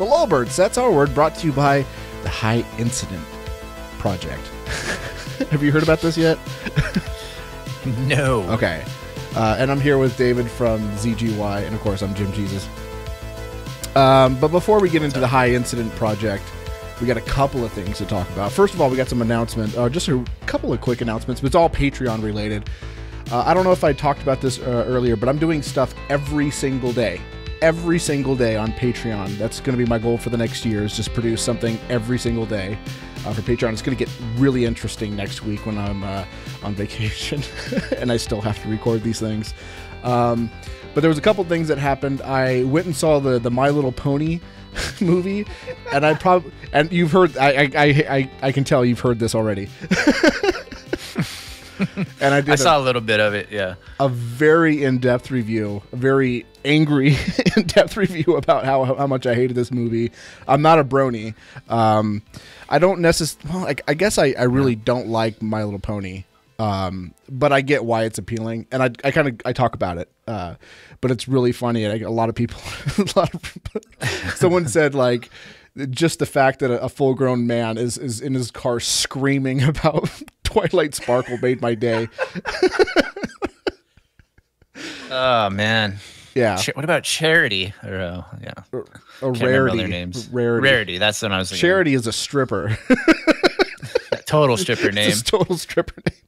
The Lolberts, that's our word, brought to you by the High Incident Project. Have you heard about this yet? No. Okay. Uh, and I'm here with David from ZGY, and of course, I'm Jim Jesus. Um, but before we get into the High Incident Project, we got a couple of things to talk about. First of all, we got some announcement, uh, just a couple of quick announcements, but it's all Patreon related. Uh, I don't know if I talked about this uh, earlier, but I'm doing stuff every single day. Every single day on Patreon. That's going to be my goal for the next year is just produce something every single day uh, for Patreon. It's going to get really interesting next week when I'm uh, on vacation and I still have to record these things. Um, but there was a couple things that happened. I went and saw the the My Little Pony movie, and I probably and you've heard. I I, I I I can tell you've heard this already. and I did I a- saw a little bit of it. Yeah. a very in-depth review, a very angry in-depth review about how how much I hated this movie. I'm not a brony. Um, I don't necessarily. Well, I, I guess I, I really don't like My Little Pony. Um, but I get why it's appealing, and I, I kind of I talk about it. Uh, but it's really funny. And I, a lot of people, a lot of people, someone said like just the fact that a, a full-grown man is is in his car screaming about Twilight Sparkle made my day. Oh man. Yeah, Cha- what about Charity? Or uh, yeah. a rarity. names. Rarity. Rarity. That's what I was thinking. Charity is a stripper. Total stripper name. total stripper name.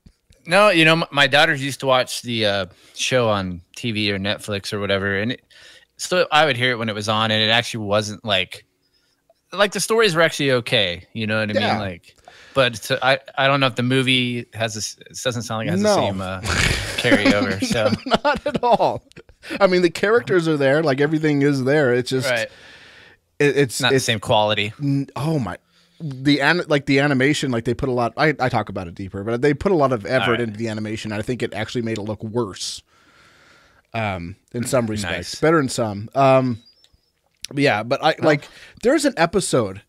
No, you know, my daughters used to watch the uh, show on TV or Netflix or whatever, and it, so I would hear it when it was on, and it actually wasn't like, like the stories were actually okay. You know what I Yeah. mean? Like, but I I don't know if the movie has this. It doesn't sound like it has No. the same uh, carryover. So Not at all. I mean, the characters are there. Like everything is there. It's just right, it, it's not the same quality. oh my the an, like the animation like they put a lot I, I talk about it deeper but they put a lot of effort right. into the animation i think it actually made it look worse um in some respects Nice. better in some um yeah but i like there's an episode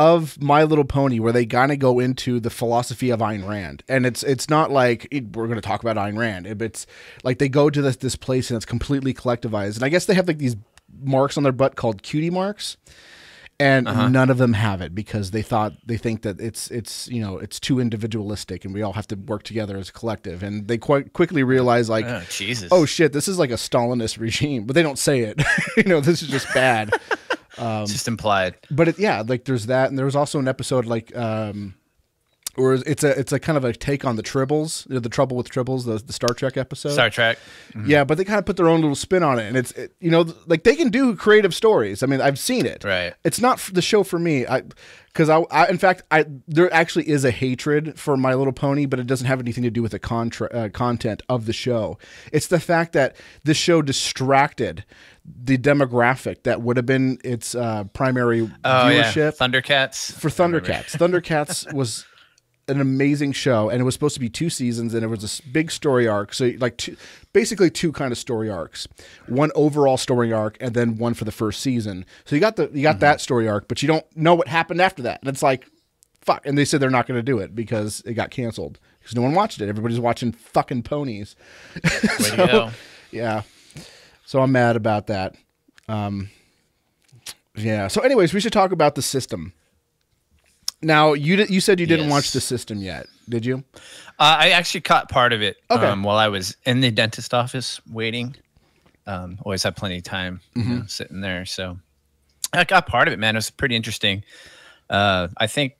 of My Little Pony where they kind of go into the philosophy of Ayn Rand, and it's it's not like it- we're going to talk about Ayn Rand. It- It's like they go to this this place and it's completely collectivized, and I guess they have like these marks on their butt called cutie marks, and uh-huh. none of them have it because they thought they think that it's it's you know it's too individualistic and we all have to work together as a collective, and they quite quickly realize like Oh Jesus! oh shit this is like a Stalinist regime, but they don't say it, you know this is just bad it's just implied. but it, yeah, like there's that, and there was also an episode like, um, or it's a it's a kind of a take on the Tribbles, you know, the Trouble with Tribbles, the the Star Trek episode. Star Trek. Yeah, but they kind of put their own little spin on it, and it's it, you know like they can do creative stories. I mean, I've seen it. Right. It's not the show for me. I because I, I in fact I there actually is a hatred for My Little Pony, but it doesn't have anything to do with the contra- uh, content of the show. It's the fact that this show distracted the demographic that would have been its uh, primary Oh yeah, viewership Thundercats. for Thundercats. Thundercats was an amazing show, and it was supposed to be two seasons, and it was a big story arc. So like two, basically two kind of story arcs, one overall story arc, and then one for the first season. So you got the you got that story arc, but you don't know what happened after that, and it's like fuck. And they said they're not going to do it because it got canceled because no one watched it. Everybody's watching fucking ponies. Go. Yeah. So I'm mad about that. Um, yeah. So, anyways, we should talk about the system. Now, you did, you said you didn't Yes. watch the system yet, did you? Uh, I actually caught part of it Okay. um, while I was in the dentist office waiting. Um, always had plenty of time Mm-hmm. know, sitting there, so I got part of it. Man, it was pretty interesting. Uh, I think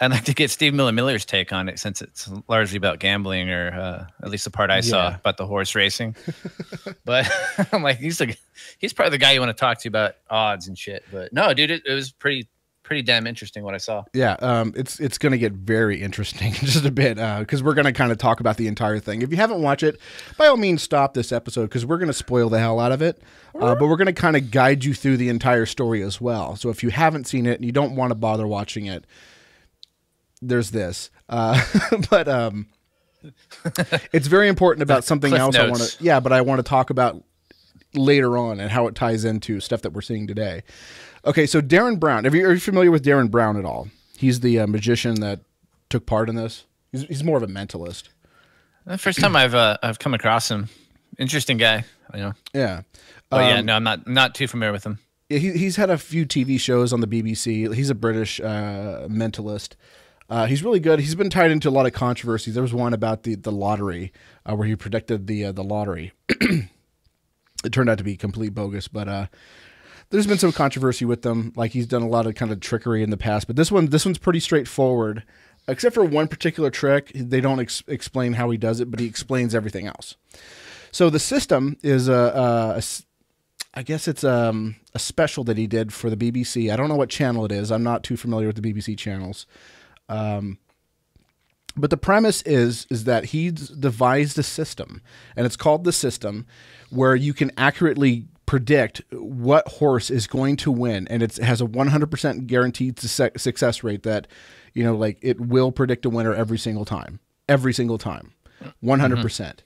I'd like to get Steve Miller Miller's take on it since it's largely about gambling, or uh, at least the part I saw about the horse racing. but I'm like, he's the he's probably the guy you want to talk to about odds and shit. But no, dude, it, it was pretty pretty damn interesting what I saw. Yeah. Um, it's it's going to get very interesting just a bit because we're going to kind of talk about the entire thing. If you haven't watched it, by all means, stop this episode because we're going to spoil the hell out of it. Uh, but we're going to kind of guide you through the entire story as well. So if you haven't seen it and you don't want to bother watching it, there's this. Uh, but um, it's very important about something else. I want to yeah, but I want to talk about later on and how it ties into stuff that we're seeing today. Okay, so Darren Brown. Are you, are you familiar with Darren Brown at all? He's the uh, magician that took part in this. He's, he's more of a mentalist. The first time I've uh, I've come across him, interesting guy. You know, Yeah. but yeah, Um, no, I'm not not too familiar with him. Yeah, he, he's had a few TV shows on the BBC. He's a British uh, mentalist. Uh, he's really good. He's been tied into a lot of controversies. There was one about the the lottery uh, where he predicted the uh, the lottery. it turned out to be complete bogus, but uh, there's been some controversy with them. Like he's done a lot of kind of trickery in the past, but this one this one's pretty straightforward. Except for one particular trick, they don't ex- explain how he does it, but he explains everything else. So the system is a, a, a I guess it's um, a special that he did for the BBC. I don't know what channel it is. I'm not too familiar with the BBC channels. Um, but the premise is is that he's devised a system, and it's called the system, where you can accurately predict what horse is going to win, and it has a 100% guaranteed success rate that, you know, like it will predict a winner every single time, every single time, 100%. percent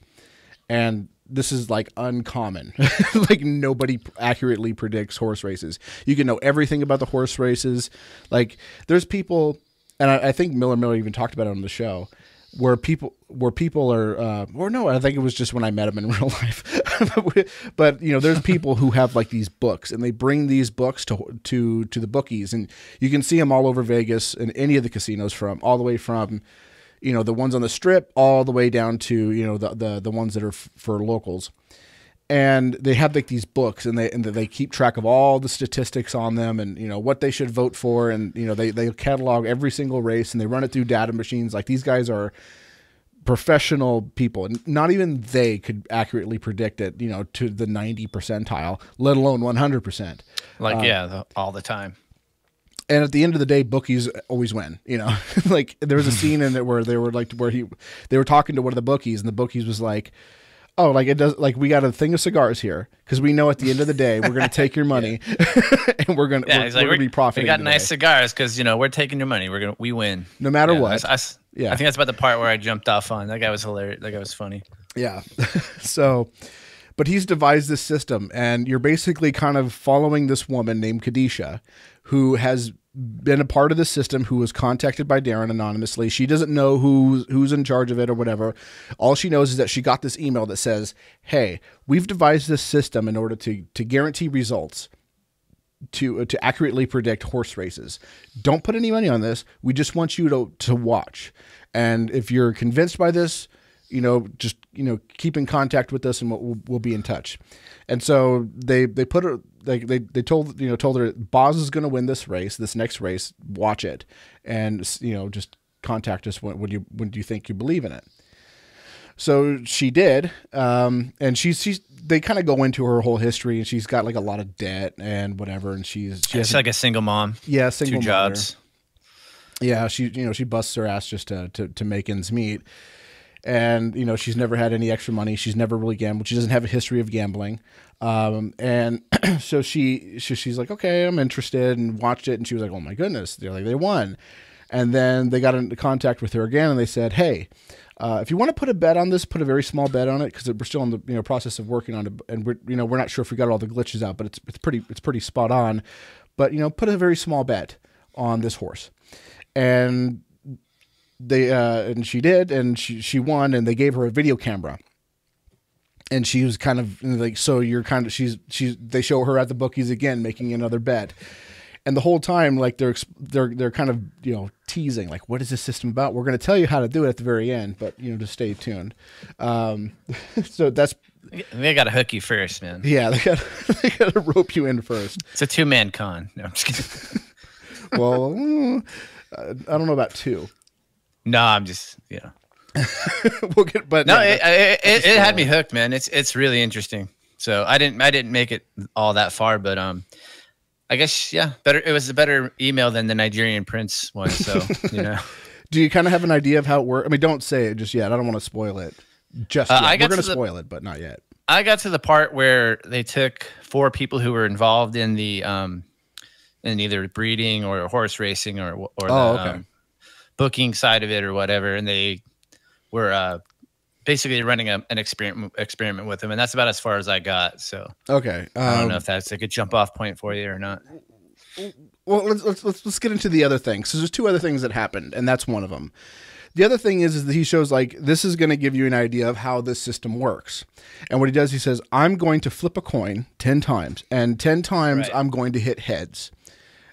And this is like uncommon. like nobody accurately predicts horse races. You can know everything about the horse races. Like there's people, and I, I think Miller Miller even talked about it on the show where people where people are uh, or no i think it was just when i met him in real life. But you know there's people who have like these books and they bring these books to to to the bookies and you can see them all over vegas and any of the casinos from all the way from you know the ones on the strip all the way down to you know the the, the ones that are f- for locals and they have like these books and they and they keep track of all the statistics on them and you know what they should vote for. And you know they they catalog every single race and they run it through data machines. Like these guys are professional people. And not even they could accurately predict it you know to the 90 percentile let alone 100% like um, yeah the, all the time. and at the end of the day bookies always win you know? Like there was a scene in it where they were like where he they were talking to one of the bookies and the bookies was like oh, like it does, like we got a thing of cigars here because we know at the end of the day we're going to take your money and we're going to yeah, we're, like, we're, be profiting. We got nice cigars because you know we're taking your money. We're gonna we win no matter yeah, what. I, I, yeah, I think that's about the part where I jumped off on. That guy was hilarious. That guy was funny. Yeah, so. But he's devised this system, and you're basically kind of following this woman named Kadisha, who has been a part of the system who was contacted by Darren anonymously. She doesn't know who's who's in charge of it or whatever. All she knows is that she got this email that says, "Hey, we've devised this system in order to to guarantee results." To, uh, to accurately predict horse races. Don't put any money on this. We just want you to, to watch. And if you're convinced by this, you know, just you know, keep in contact with us, and we'll, we'll be in touch. And so they they put her they they, they told you know told her Boz is going to win this race, this next race. Watch it, and you know just contact us when, when you when do you think you believe in it. So she did, um, and she's she's they kind of go into her whole history, and she's got like a lot of debt and whatever, and she's she's like a single mom. Yeah, single two mother. jobs. Yeah, she you know she busts her ass just to to, to make ends meet and you know she's never had any extra money. She's never really gambled. She doesn't have a history of gambling, um, and so she, she she's like, okay, I'm interested, and watched it, and she was like, oh my goodness, they're like they won, and then they got into contact with her again, and they said, hey. Uh, if you want to put a bet on this, put a very small bet on it because we're still in the you know process of working on it, and we're you know we're not sure if we got all the glitches out, but it's it's pretty it's pretty spot on. But you know, put a very small bet on this horse, and they uh, and she did, and she she won, and they gave her a video camera. And she was kind of like, so you're kind of she's she's they show her at the bookies again making another bet, and the whole time like they're they're they're kind of you know teasing like what is this system about? We're going to tell you how to do it at the very end, but you know just stay tuned. Um, so that's they got to hook you first, man. Yeah, they got they got to rope you in first. It's a two man con. No, I'm just kidding. well, mm, I don't know about two. No, I'm just yeah. we'll get, but no, it, it, it, it had me hooked, man. It's it's really interesting. So I didn't I didn't make it all that far, but um, I guess yeah, better. It was a better email than the Nigerian Prince one. So you know. Do you kind of have an idea of how it works? I mean, don't say it just yet. I don't want to spoil it. Just uh, I We're going to spoil it, but not yet. I got to the part where they took four people who were involved in the um, in either breeding or horse racing or or oh, the, okay. um, booking side of it or whatever, and they were uh, basically running a, an experiment experiment with them, and that's about as far as I got. So okay, um, I don't know um, if that's like a jump off point for you or not. Well, let's let's let's, let's get into the other things. So there's two other things that happened, and that's one of them. the other thing is, is that he shows like this is going to give you an idea of how this system works. And what he does, he says, I'm going to flip a coin 10 times, and 10 times Right. I'm going to hit heads.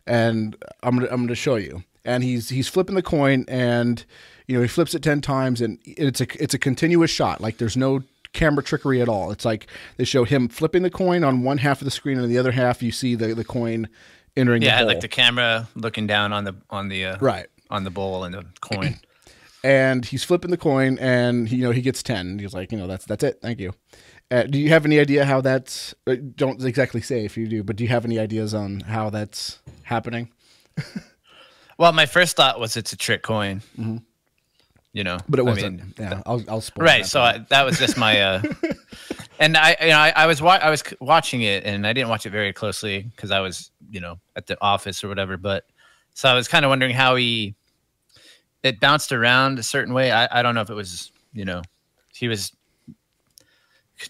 And I'm going to, I'm going to show you. And he's he's flipping the coin and you know, he flips it 10 times and it's a it's a continuous shot. Like there's no camera trickery at all. It's like they show him flipping the coin on one half of the screen and on the other half you see the the coin entering Yeah, the I had, hole. like the camera looking down on the on the uh, right. on the bowl and the coin. and he's flipping the coin and he, you know he gets 10 he's like you know that's that's it thank you uh, do you have any idea how that's uh, don't exactly say if you do but do you have any ideas on how that's happening well, my first thought was it's a trick coin. You know, Mm-hmm. but it wasn't mean, yeah i'll, I'll spoil right. that So. I, that was just my. uh And I, you know, I, I was wa- I was watching it, and I didn't watch it very closely because I was, you know, at the office or whatever. But so I was kind of wondering how he, it bounced around a certain way. I, I don't know if it was, you know, he was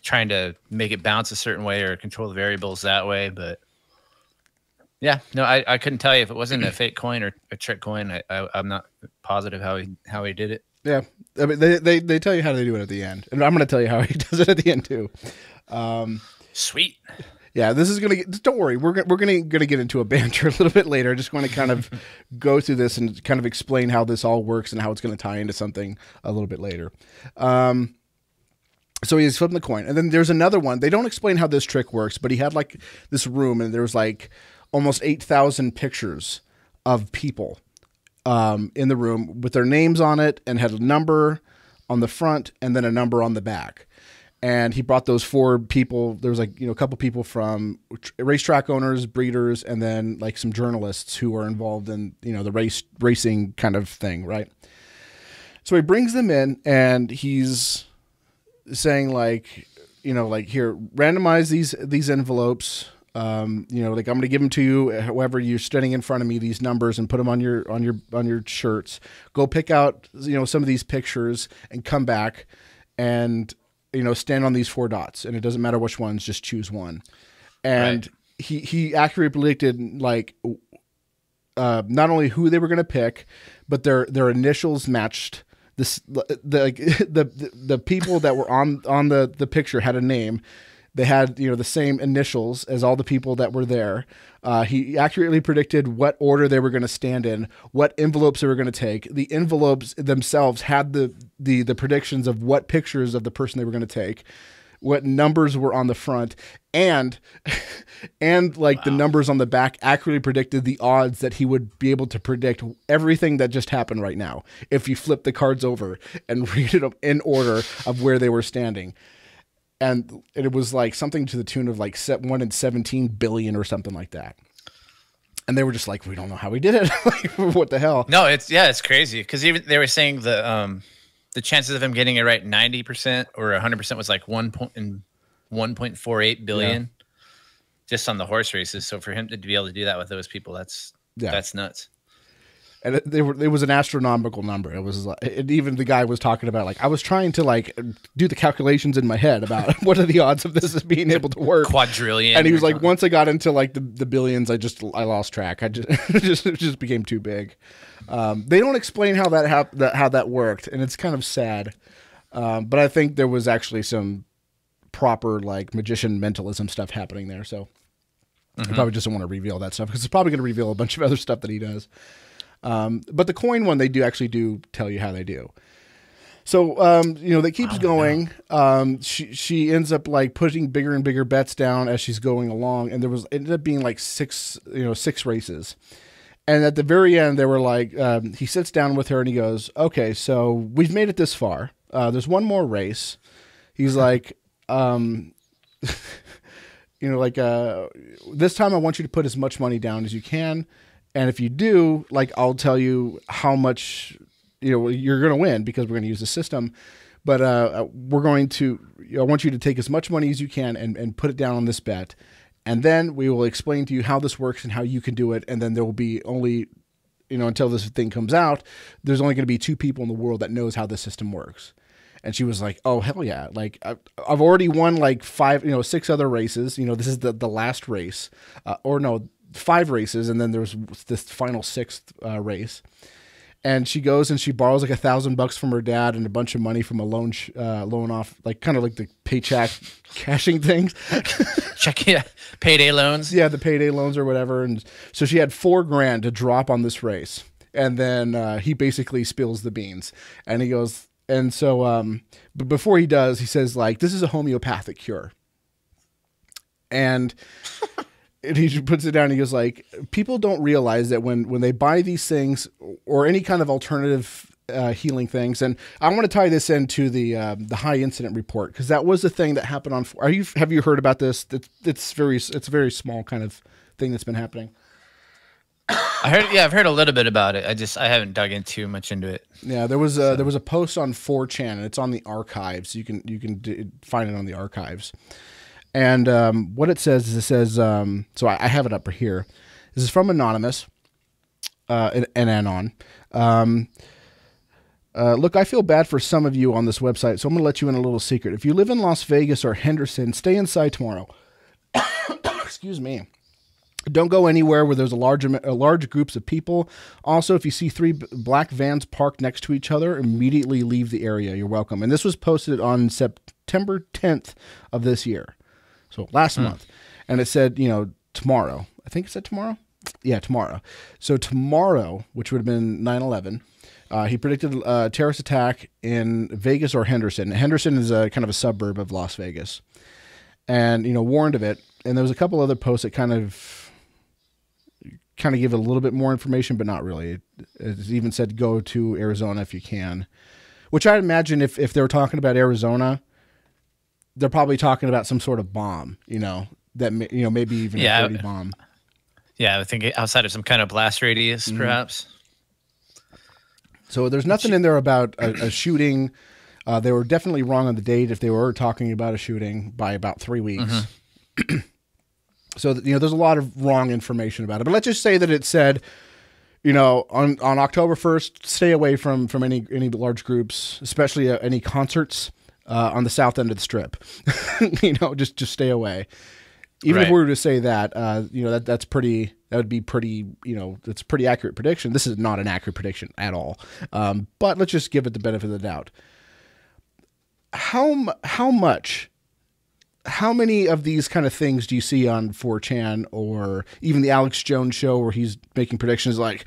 trying to make it bounce a certain way or control the variables that way. But yeah, no, I, I couldn't tell you if it wasn't a fake coin or a trick coin. I, I I'm not positive how he how he did it. yeah i mean they, they they tell you how they do it at the end and i'm going to tell you how he does it at the end too Sweet. Yeah, this is gonna get. Don't worry, we're we're gonna gonna get into a banter a little bit later. I just want to kind of go through this and kind of explain how this all works and how it's gonna tie into something a little bit later. Um, so he's flipping the coin, and then there's another one. They don't explain how this trick works, but he had like this room, and there was like almost eight thousand pictures of people um, in the room with their names on it, and had a number on the front and then a number on the back and he brought those four people. There was like you know a couple people from racetrack owners, breeders, and then like some journalists who are involved in you know the race racing kind of thing, right? So he brings them in, and he's saying like you know like here randomize these these envelopes. Um, you know, like I'm going to give them to you. However, you're standing in front of me, these numbers, and put them on your on your on your shirts. Go pick out you know some of these pictures and come back and you know stand on these four dots and it doesn't matter which ones just choose one and he he accurately predicted like uh, not only who they were going to pick but their their initials matched this the the, the the people that were on on the the picture had a name they had you know the same initials as all the people that were there. Uh, he accurately predicted what order they were going to stand in what envelopes they were going to take. The envelopes themselves had the the the predictions of what pictures of the person they were going to take what numbers were on the front and and like the numbers on the back accurately predicted the odds that he would be able to predict everything that just happened right now if you flip the cards over and read it in order of where they were standing and it was like something to the tune of like set one in 17 billion or something like that and they were just like we don't know how we did it like, what the hell No, it's yeah, it's crazy because even they were saying the um the chances of him getting it right ninety percent or hundred percent was like one point in one point four eight billion, just on the horse races. So for him to be able to do that with those people, that's Yeah. that's nuts. And it, they were, it was an astronomical number. It was, like, and even the guy was talking about like I was trying to like do the calculations in my head about what are the odds of this being able to work. Quadrillion, and he was like, something. once I got into like the, the billions, I just I lost track. I just just just became too big. Um, they don't explain how that, hap- that how that worked, and it's kind of sad. Um, but I think there was actually some proper like magician mentalism stuff happening there. So I probably just don't want to reveal that stuff because it's probably going to reveal a bunch of other stuff that he does. Um, but the coin one, they do actually do tell you how they do. So um, you know that keeps going. Um, she she ends up like putting bigger and bigger bets down as she's going along, and there was ended up being like six you know six races. And at the very end, they were like, um, he sits down with her and he goes, "Okay, so we've made it this far. Uh, there's one more race." He's like, um, you know, like uh, this time I want you to put as much money down as you can, and if you do, like I'll tell you how much you know you're going to win because we're going to use the system. But uh, we're going to. You know, I want you to take as much money as you can and, and put it down on this bet, and then we will explain to you how this works and how you can do it. And then there will be only, you know, until this thing comes out, there's only going to be two people in the world that knows how the system works. And she was like, "Oh hell yeah! Like I've, I've already won like five, you know, six other races. You know, this is the the last race, uh, or no, five races, and then there's this final sixth uh, race." and she goes and she borrows like a thousand bucks from her dad and a bunch of money from a loan sh- uh, loan off like kind of like the paycheck cashing things. Check yeah, payday loans. yeah the payday loans or whatever. And so she had four grand to drop on this race. And then uh, he basically spills the beans. And he goes and so um but before he does he says like this is a homeopathic cure. And and he puts it down and he goes like people don't realize that when when they buy these things or any kind of alternative uh, healing things and i want to tie this into the uh, the high incident report because that was the thing that happened on are you have you heard about this it's, it's very it's a very small kind of thing that's been happening I heard. Yeah, I've heard a little bit about it. I just I haven't dug in too much into it. yeah there was a there was a post on 4chan and it's on the archives you can you can d- find it on the archives and um, what it says is it says um, so I, I have it up here this is from anonymous uh, and, anon um, uh, look, I feel bad for some of you on this website, so I'm going to let you in a little secret. If you live in Las Vegas or Henderson, stay inside tomorrow. Excuse me. Don't go anywhere where there's a large a large groups of people. Also, if you see three black vans parked next to each other, immediately leave the area. You're welcome. And this was posted on September 10th of this year, so last month. And it said, you know, tomorrow. I think it said tomorrow. Yeah, tomorrow. So tomorrow, which would have been 9/11, uh, he predicted a terrorist attack in Vegas or Henderson. Henderson is a kind of a suburb of Las Vegas, and you know warned of it. And there was a couple other posts that kind of kind of give it a little bit more information, but not really. It, it even said go to Arizona if you can, which I imagine if if they were talking about Arizona, they're probably talking about some sort of bomb. You know that may, you know maybe even Yeah. a dirty bomb. Yeah, I think outside of some kind of blast radius, Mm-hmm. perhaps. So there's nothing in there about a, a shooting. Uh, they were definitely wrong on the date if they were talking about a shooting by about three weeks. so that, you know, there's a lot of wrong information about it. But let's just say that it said, you know, on on October 1st, stay away from from any any large groups, especially uh, any concerts uh, on the south end of the strip. you know, just just stay away. Even if we were to say that, uh, you know, that that's pretty. That would be pretty. You know, that's a pretty accurate prediction. This is not an accurate prediction at all. Um, but let's just give it the benefit of the doubt. How how much? How many of these kind of things do you see on 4chan or even the Alex Jones show where he's making predictions like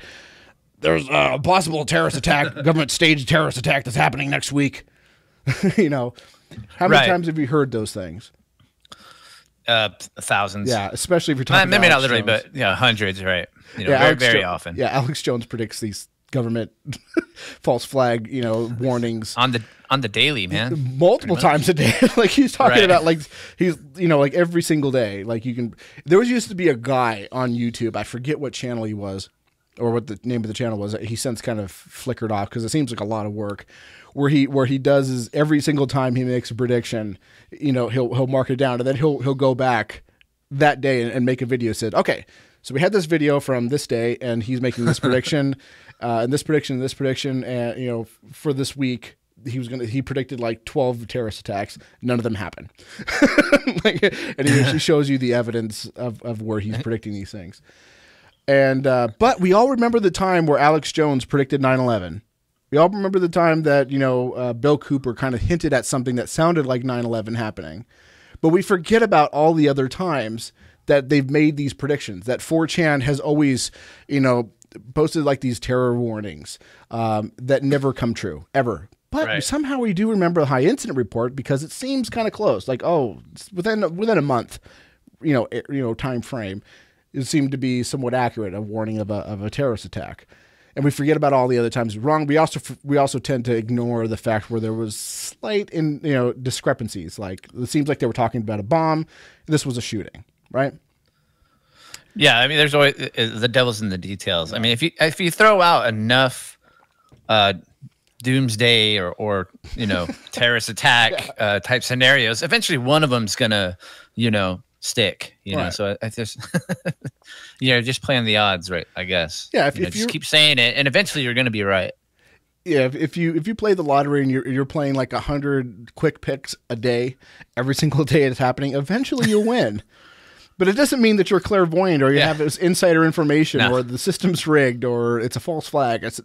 there's a possible terrorist attack, government staged terrorist attack that's happening next week? you know, how many Right. times have you heard those things? Uh, thousands. Yeah, especially if you're Uh, talking. maybe about not literally, Jones. but yeah, hundreds, right? You know, yeah, very, Alex very Jo- often. Yeah, Alex Jones predicts these government false flag, you know, warnings On the on the daily, man. multiple times a day. like he's talking Right. about like he's you know like every single day. Like you can. There was used to be a guy on YouTube. I forget what channel he was, or what the name of the channel was. He since kind of flickered off because it seems like a lot of work. Where he where he does is every single time he makes a prediction, you know he'll he'll mark it down and then he'll he'll go back that day and, and make a video. Said okay. So we had this video from this day, and he's making this prediction, uh, and this prediction, and this prediction, and you know, for this week, he was gonna he predicted like 12 terrorist attacks none of them happened like, and he actually shows you the evidence of, of where he's predicting these things and uh, but we all remember the time where alex jones predicted 9-11 we all remember the time that you know uh, bill cooper kind of hinted at something that sounded like 9-11 happening. But we forget about all the other times that they've made these predictions that 4chan has always you know posted like these terror warnings um, that never come true ever. But Right. somehow we do remember the high incident report because it seems kind of close like oh within within a month you know it, you know time frame it seemed to be somewhat accurate a warning of a, of a terrorist attack and we forget about all the other times wrong. We also we also tend to ignore the fact where there was slight in you know discrepancies. Like it seems like they were talking about a bomb. This was a shooting right? Yeah, I mean, there's always the devil's in the details. I mean, if you if you throw out enough uh, doomsday or or you know terrorist attack uh, type scenarios, eventually one of them's gonna you know stick. You know, so I, I just you know just playing the odds, right? I guess. Yeah, if- You know, if just keep saying it, and eventually you're gonna be right. yeah if, if you if you play the lottery and you're, you're playing like a hundred quick picks a day every single day it's happening eventually you'll win But it doesn't mean that you're clairvoyant or you Yeah. have this insider information No. or the system's rigged or it's a false flag. It's,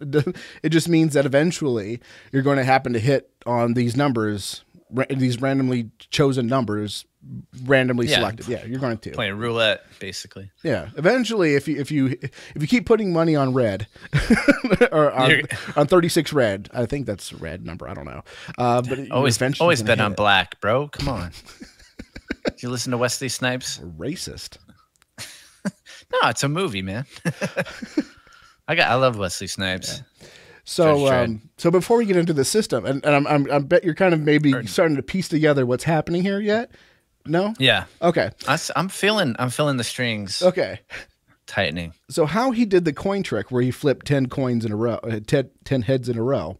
it just means that eventually you're going to happen to hit on these numbers, these randomly chosen numbers, randomly Yeah. selected. Yeah, you're going to. Playing roulette, basically. Yeah, eventually, if you if you if you keep putting money on red or on, You're- on thirty six red, I think that's red number. I don't know. Uh, but Always, always bet on it. black, bro. Come on. Did you listen to Wesley Snipes? Racist. No, it's a movie, man. I got. I love Wesley Snipes. So, um, so before we get into the system, and, and I'm, I'm, I bet you're kind of maybe starting to piece together what's happening here yet. No. Yeah, Okay. I, am feeling. I'm feeling the strings Okay. tightening. So how he did the coin trick, where he flipped ten coins in a row, uh, 10, 10 heads in a row,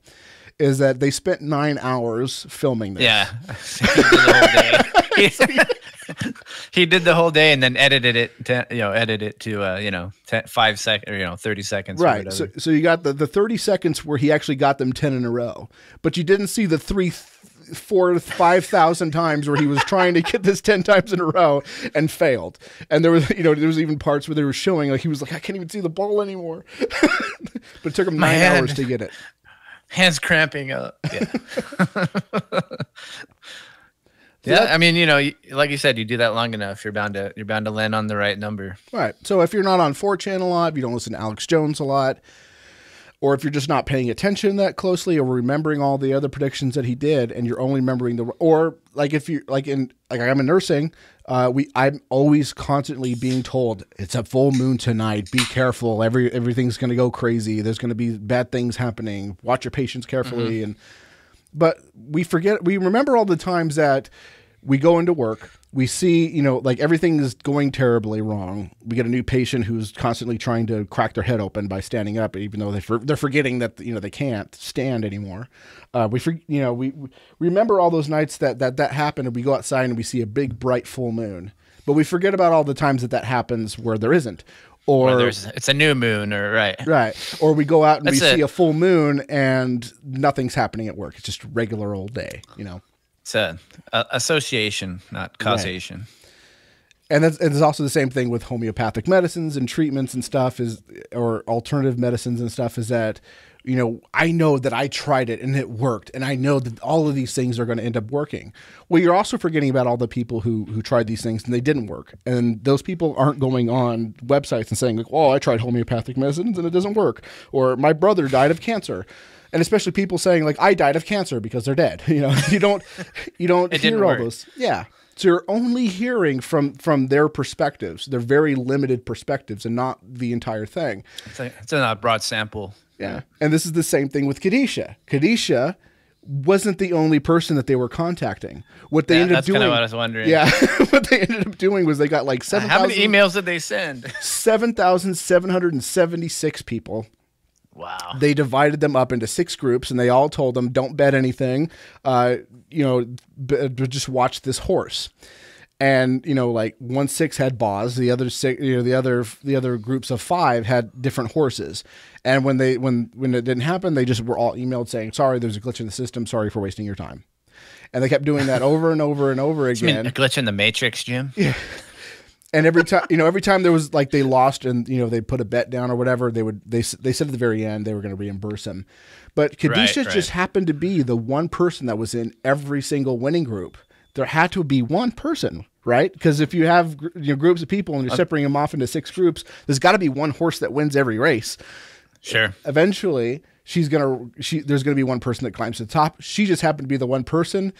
is that they spent nine hours filming this. Yeah, he did the whole day. he did the whole day and then edited it. To, you know, edited it to uh, you know, 10, five seconds or you know, thirty seconds. or Right. So, so you got the, the 30 seconds where he actually got them 10 in a row, but you didn't see the three, th- four, 5,000 times where he was trying to get this 10 times in a row and failed. And there was, you know, there was even parts where they were showing like he was like, I can't even see the ball anymore. but it took him My nine hours to get it. hands cramping up. Yeah. yeah, I mean, you know, like you said, you do that long enough, you're bound to you're bound to land on the right number. Right. So if you're not on 4chan a lot, if you don't listen to Alex Jones a lot, or if you're just not paying attention that closely or remembering all the other predictions that he did and you're only remembering the or like if you like in like I'm in nursing, uh we I'm always constantly being told it's a full moon tonight, be careful, every everything's going to go crazy, there's going to be bad things happening, watch your patients carefully and but we forget we remember all the times that we go into work we see you know like everything is going terribly wrong we get a new patient who's constantly trying to crack their head open by standing up even though they for, they're forgetting that you know they can't stand anymore uh, we for, you know we, we remember all those nights that that that happened and we go outside and we see a big bright full moon but we forget about all the times that that happens where there isn't or it's a new moon, or right? Right. Or we go out and we That's it. see a full moon and nothing's happening at work. It's just regular old day, you know. It's a, a association, not causation. And that's and it's also the same thing with homeopathic medicines and treatments and stuff is or alternative medicines and stuff is that you know, I know that I tried it and it worked and I know that all of these things are going to end up working. Well, you're also forgetting about all the people who who tried these things and they didn't work. And those people aren't going on websites and saying like, "Oh, I tried homeopathic medicines and it doesn't work," or "My brother died of cancer." And especially people saying like, "I died of cancer" because they're dead. You know, you don't you don't hear all those. Yeah. So you're only hearing from from their perspectives, their very limited perspectives, and not the entire thing. It's, a, it's a broad sample. Yeah. And this is the same thing with Kadisha. Kadisha wasn't the only person that they were contacting. What they Yeah, ended up doing. what I was wondering. Yeah. what they ended up doing was they got like seven. How many emails did they send? 7,776 people. Wow. They divided them up into six groups and they all told them, don't bet anything. Uh, you know, b- just watch this horse. And you know, like one six had Boz, the other six, you know, the other the other groups of five had different horses. And when they when when it didn't happen, they just were all emailed saying, "Sorry, there's a glitch in the system. Sorry for wasting your time." And they kept doing that over and over and over again. a glitch in the matrix, Jim. And every time, you know, every time there was like they lost and you know they put a bet down or whatever, they would they they said at the very end they were going to reimburse him. But Kadisha Right, right. just happened to be the one person that was in every single winning group. There had to be one person, right? Because if you have you know, groups of people and you're uh, separating them off into six groups, there's got to be one horse that wins every race. Sure. Eventually, she's gonna she there's gonna be one person that climbs to the top. She just happened to be the one person.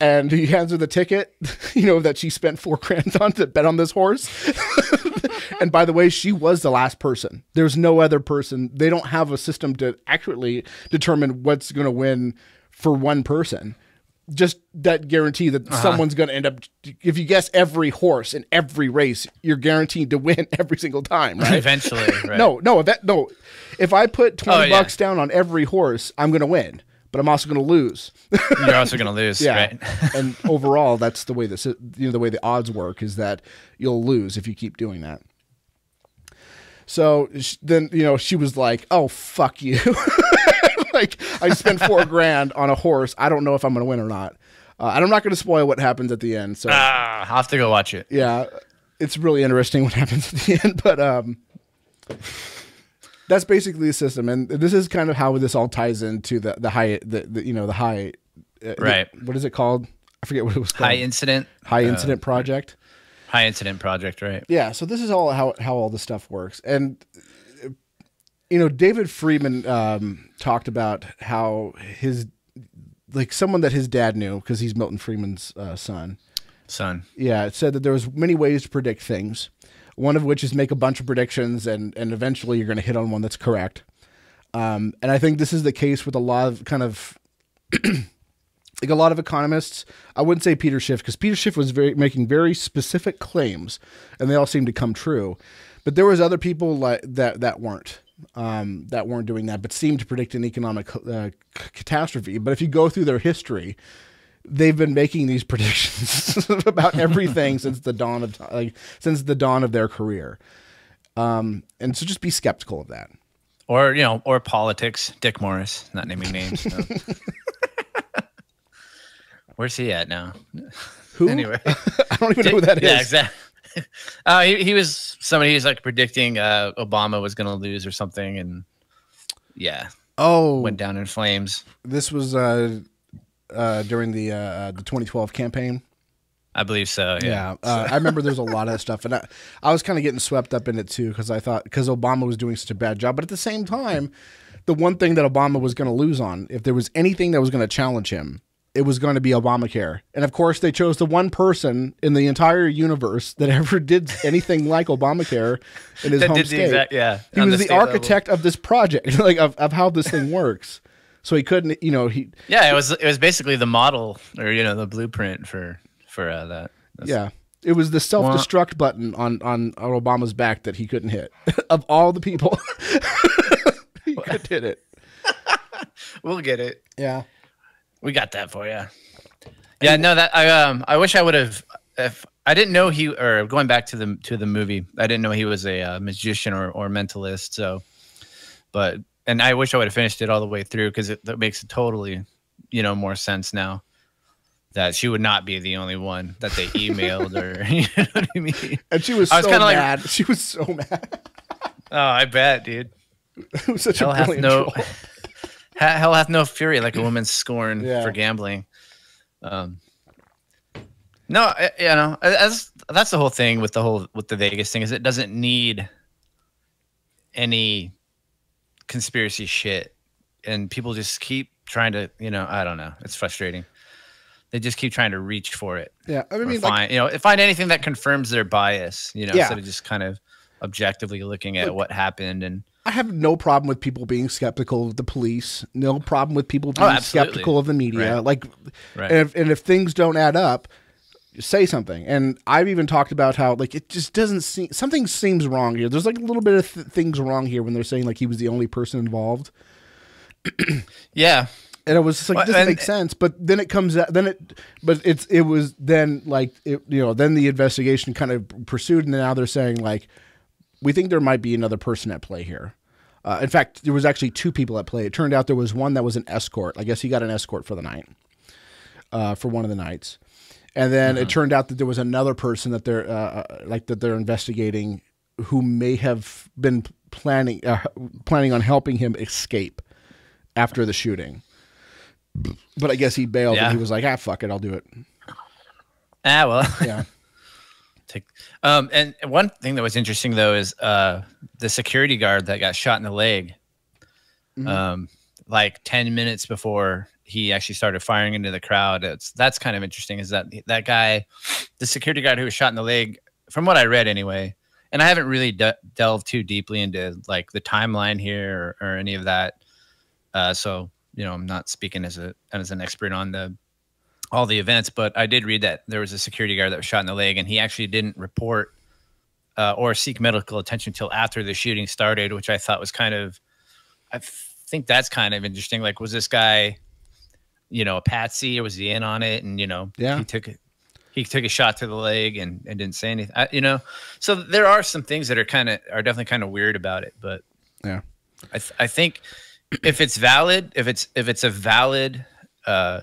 And he hands her the ticket, you know, that she spent four grand on to bet on this horse. and by the way, she was the last person. There's no other person. They don't have a system to accurately determine what's going to win for one person. Just that guarantee that Uh-huh. someone's going to end up. If you guess every horse in every race, you're guaranteed to win every single time, right? Eventually. Right. No, no, that, no. If I put twenty Oh, yeah. bucks down on every horse, I'm going to win, but I'm also going to lose. You're also gonna lose. Yeah. Right. and overall, that's the way the you know the way the odds work is that you'll lose if you keep doing that. So then you know she was like, "Oh fuck you!" like I spent four grand on a horse. I don't know if I'm going to win or not. Uh, and I'm not going to spoil what happens at the end. So Ah, I'll have to go watch it. yeah, it's really interesting what happens at the end, but um, that's basically the system, and this is kind of how this all ties into the the high the, the you know the high uh, Right. the- what is it called? I forget what it was called. High incident. High uh, incident project. High incident project, right? Yeah, so this is all how how all the stuff works, and you know, David Friedman um, talked about how his like someone that his dad knew because he's Milton Friedman's uh, son. Son. Yeah, it said that there was many ways to predict things. One of which is make a bunch of predictions, and and eventually you're going to hit on one that's correct. Um, and I think this is the case with a lot of kind of like a lot of economists. I wouldn't say Peter Schiff because Peter Schiff was very making very specific claims, and they all seemed to come true. But there was other people like that that weren't um, that weren't doing that, but seemed to predict an economic uh, c- catastrophe. But if you go through their history, they've been making these predictions about everything since the dawn of like since the dawn of their career. Um, and so just be skeptical of that. Or, you know, or politics. Dick Morris, not naming names. no. Where's he at now? Who? Anyway. I don't even know who that is. Yeah, exactly. Uh, he, he was somebody who's like predicting uh, Obama was going to lose or something, and yeah, Oh, went down in flames. this was uh, uh, during the uh, the 2012 campaign. I believe so. Yeah. Yeah, uh, I remember there's a lot of stuff, and I, I was kind of getting swept up in it too because I thought because Obama was doing such a bad job, but at the same time, the one thing that Obama was going to lose on, if there was anything that was going to challenge him, it was going to be Obamacare, and of course they chose the one person in the entire universe that ever did anything like Obamacare in his home state. exact- yeah, he was the the, state level. architect of this project, like of, of how this thing works. So he couldn't, you know, he Yeah, it was it was basically the model or you know the blueprint for for uh, that. That's- Yeah. It was the self destruct button on, on on Obama's back that he couldn't hit. of all the people, he could hit it. we'll get it. Yeah. We got that for you. Yeah, no, that I um I wish I would have if I didn't know he or going back to the to the movie, I didn't know he was a uh, magician or or mentalist. So, but and I wish I would have finished it all the way through because it that makes it totally, you know, more sense now that she would not be the only one that they emailed or you know what I mean. And she was I was so kinda like- mad. she was so mad. Oh, I bet, dude. it was such Hell a hath no hell hath no fury like a woman's scorn Yeah. for gambling. Um, no, I- you know that's that's the whole thing with the whole with the Vegas thing is it doesn't need any conspiracy shit, and people just keep trying to you know I don't know it's frustrating. They just keep trying to reach for it. Yeah. I mean, like, you know find anything that confirms their bias. You know Yeah. instead of just kind of objectively looking at Look, what happened and I have no problem with people being skeptical of the police. No problem with people oh, being Oh, skeptical of the media. Right. Like, Right. and, if, and if things don't add up, say something. And I've even talked about how like it just doesn't seem something seems wrong here. There's like a little bit of th- things wrong here when they're saying like he was the only person involved. yeah and it was just like Well, it doesn't and- make sense. But then it comes out, then it, but it's it was then like it, you know then the investigation kind of pursued, and now they're saying like we think there might be another person at play here. Uh, in fact, there was actually two people at play. It turned out there was one that was an escort. I guess he got an escort for the night, uh, for one of the nights, and then it turned out that there was another person that they're uh, uh, like that they're investigating who may have been planning uh, planning on helping him escape after the shooting. But I guess he bailed Yeah. and he was like, ah, fuck it, I'll do it. ah well Yeah. Um, and one thing that was interesting though is uh, the security guard that got shot in the leg. Um, like ten minutes before he actually started firing into the crowd. It's that's kind of interesting. Is that that guy, the security guard who was shot in the leg? From what I read, anyway, and I haven't really de- delved too deeply into like the timeline here or, or any of that. Uh, so you know, I'm not speaking as a as an expert on the all the events, but I did read that there was a security guard that was shot in the leg, and he actually didn't report uh, or seek medical attention until after the shooting started, which I thought was kind of, I think that's kind of interesting. Like, was this guy, you know, a patsy, or was he in on it? And you know, Yeah. he took it. He took a shot to the leg and, and didn't say anything. I, you know, so there are some things that are kind of are definitely kind of weird about it, but Yeah. I, th- I think if it's valid, if it's if it's a valid uh,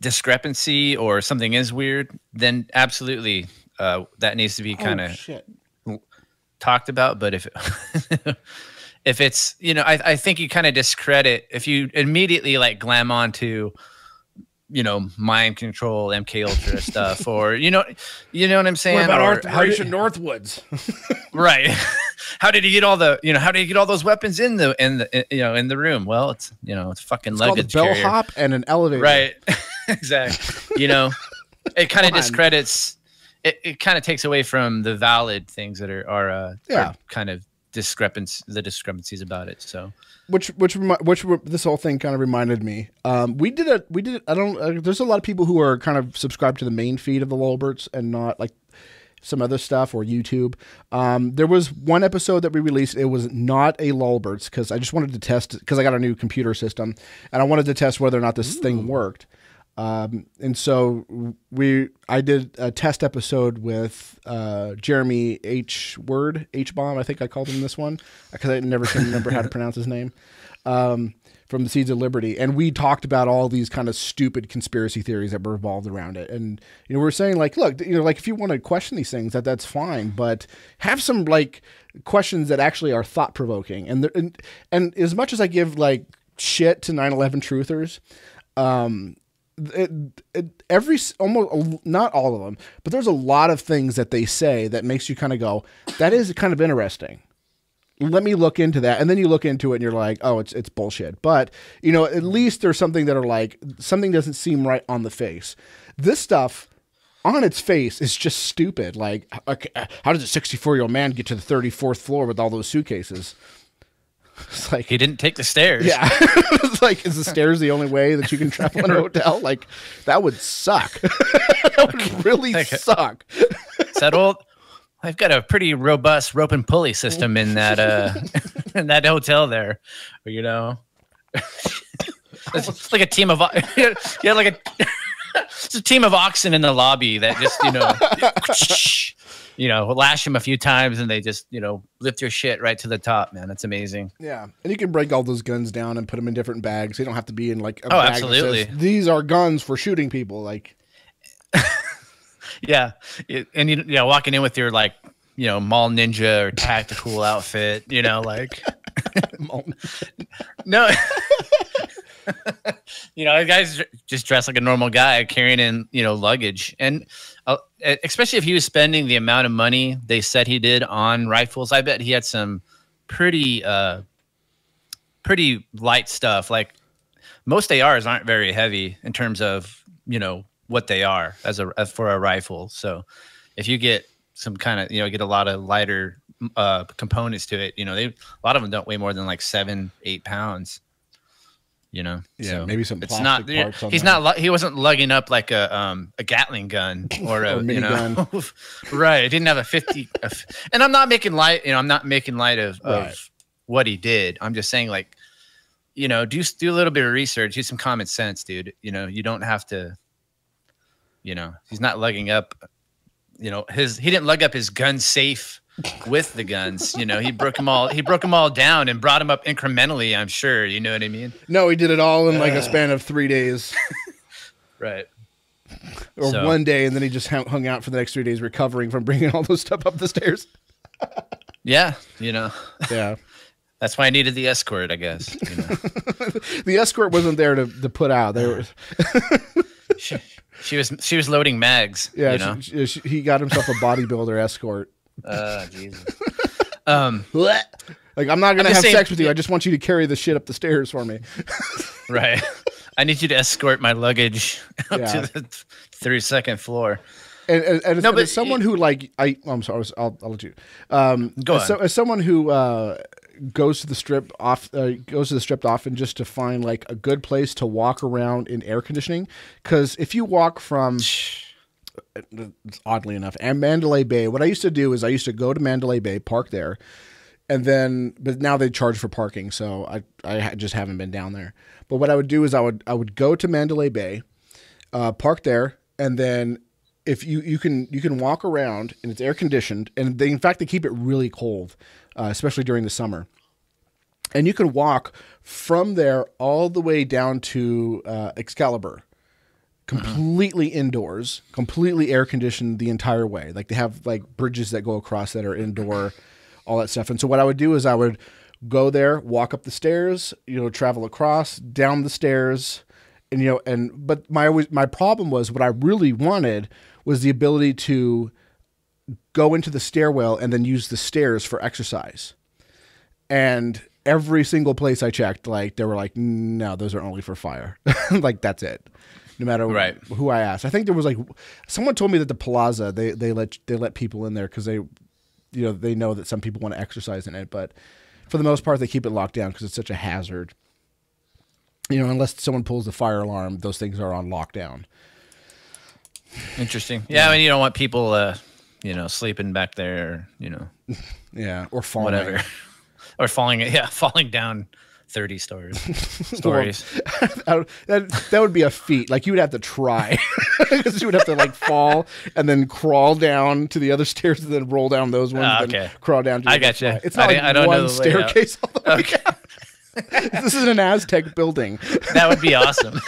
discrepancy or something is weird, then absolutely uh, that needs to be kind of oh, talked about. But if if it's you know, I, I think you kind of discredit if you immediately like glam onto you know mind control MK Ultra stuff or you know you know what I'm saying What about did- Operation Northwoods? right how did he get all the you know how did he get all those weapons in the in the in, you know in the room well it's you know it's fucking It's called a luggage bellhop and an elevator. right exactly you know it kind of discredits it, it kind of takes away from the valid things that are are uh Yeah. are kind of discrepancies the discrepancies about it so which which which this whole thing kind of reminded me. Um, we did a we did I don't. Uh, there's a lot of people who are kind of subscribed to the main feed of the Lolberts and not like some other stuff or YouTube. Um, there was one episode that we released. It was not a Lolberts because I just wanted to test because I got a new computer system and I wanted to test whether or not this thing worked. Um, and so we, I did a test episode with uh, Jeremy H. Word H Bomb. I think I called him this one because I never can remember how to pronounce his name. Um, from the Seeds of Liberty, and we talked about all these kind of stupid conspiracy theories that were revolved around it. And you know, we we're saying like, look, you know, like if you want to question these things, that that's fine, but have some like questions that actually are thought provoking. And, and and as much as I give like shit to 9/11 truthers, um, it, it, every almost not all of them, but there's a lot of things that they say that makes you kind of go, that is kind of interesting. Let me look into that, and then you look into it, and you're like, oh, it's it's bullshit. But you know, at least there's something that are like something doesn't seem right on the face. This stuff on its face is just stupid. Like, okay, how does a 64 year old man get to the 34th floor with all those suitcases? It's like he didn't take the stairs yeah. it's like, is the stairs the only way that you can travel in a hotel? Like, that would suck. that would really Okay. suck. said well i've got a pretty robust rope and pulley system in that uh in that hotel there you know it's like a team of yeah like a it's a team of oxen in the lobby that just you know you know lash them a few times and they just you know lift your shit right to the top man that's amazing Yeah. And you can break all those guns down and put them in different bags. They don't have to be in like a Oh, bag absolutely. says, These are guns for shooting people. Like, yeah It- and you yeah walking in with your like you know mall ninja or tactical outfit you know like No. you know, guys just dressed like a normal guy carrying in, you know, luggage. And uh, especially if he was spending the amount of money they said he did on rifles, I bet he had some pretty uh pretty light stuff. Like most ARs aren't very heavy in terms of, you know, what they are as a as for a rifle. So if you get some kind of, you know, get a lot of lighter uh components to it, you know, they a lot of them don't weigh more than like 7 8 pounds. You know, Yeah, maybe some It's not. He's not. He wasn't lugging up like a um a Gatling gun or a Or you know, right. He didn't have a fifty. a f- and I'm not making light. You know, I'm not making light of, of what he did. I'm just saying, like, you know, do do a little bit of research, do some common sense, dude. You know, you don't have to. You know, he's not lugging up. You know, his he didn't lug up his gun safe with the guns. You know, he broke them all. He broke them all down and brought them up incrementally. I'm sure. You know what I mean? no, he did it all in like a uh. span of three days Right. or So- one day. And then he just hung, out for the next three days recovering from bringing all those stuff up the stairs. Yeah. You know. Yeah. That's why I needed the escort, I guess. You know? the escort wasn't there to, to put out. There. she, she was she was loading mags. yeah, you know. she- she- he got himself a bodybuilder escort. Uh, Jesus. Um. Like, I'm not going to I'm have saying- sex with you. I just want you to carry the shit up the stairs for me. Right. I need you to escort my luggage up Yeah. to the thirty second floor. And, and, and, as, No, and but as someone who like I, I'm sorry, I'll, I'll let you. Um, Go as, on. so, as someone who uh, goes to the strip off, uh, goes to the strip often just to find like a good place to walk around in air conditioning. Because if you walk from, oddly enough, and Mandalay Bay, what I used to do is I used to go to Mandalay Bay, park there, and then but now they charge for parking, so I I just haven't been down there. But what I would do is I would I would go to Mandalay Bay, uh, park there, and then if you you can you can walk around and it's air conditioned, and they in fact they keep it really cold, uh, especially during the summer. And you can walk from there all the way down to uh, Excalibur, completely indoors, completely air conditioned the entire way. Like they have like bridges that go across that are indoor, all that stuff. And so what I would do is I would go there, walk up the stairs, you know, travel across, down the stairs, and you know, and but my always my problem was what I really wanted was the ability to go into the stairwell and then use the stairs for exercise. And every single place I checked, like they were like, no, those are only for fire. like that's it no matter right. who I asked. I think there was like someone told me that the Plaza they they let they let people in there because they, you know, they know that some people want to exercise in it, but for the most part they keep it locked down because it's such a hazard. You know, unless someone pulls the fire alarm, those things are on lockdown. Interesting. Yeah, I mean, you don't want people, uh, you know, sleeping back there, you know. yeah, or falling. Whatever. or falling, yeah, falling down 30 stories. stories. that, that would be a feat. Like you would have to try because you would have to like fall and then crawl down to the other stairs and then roll down those ones. And ah, okay. craw down. To I got you. It's not I, like I don't one know the staircase all the way Okay. down. this is an Aztec building. That would be awesome.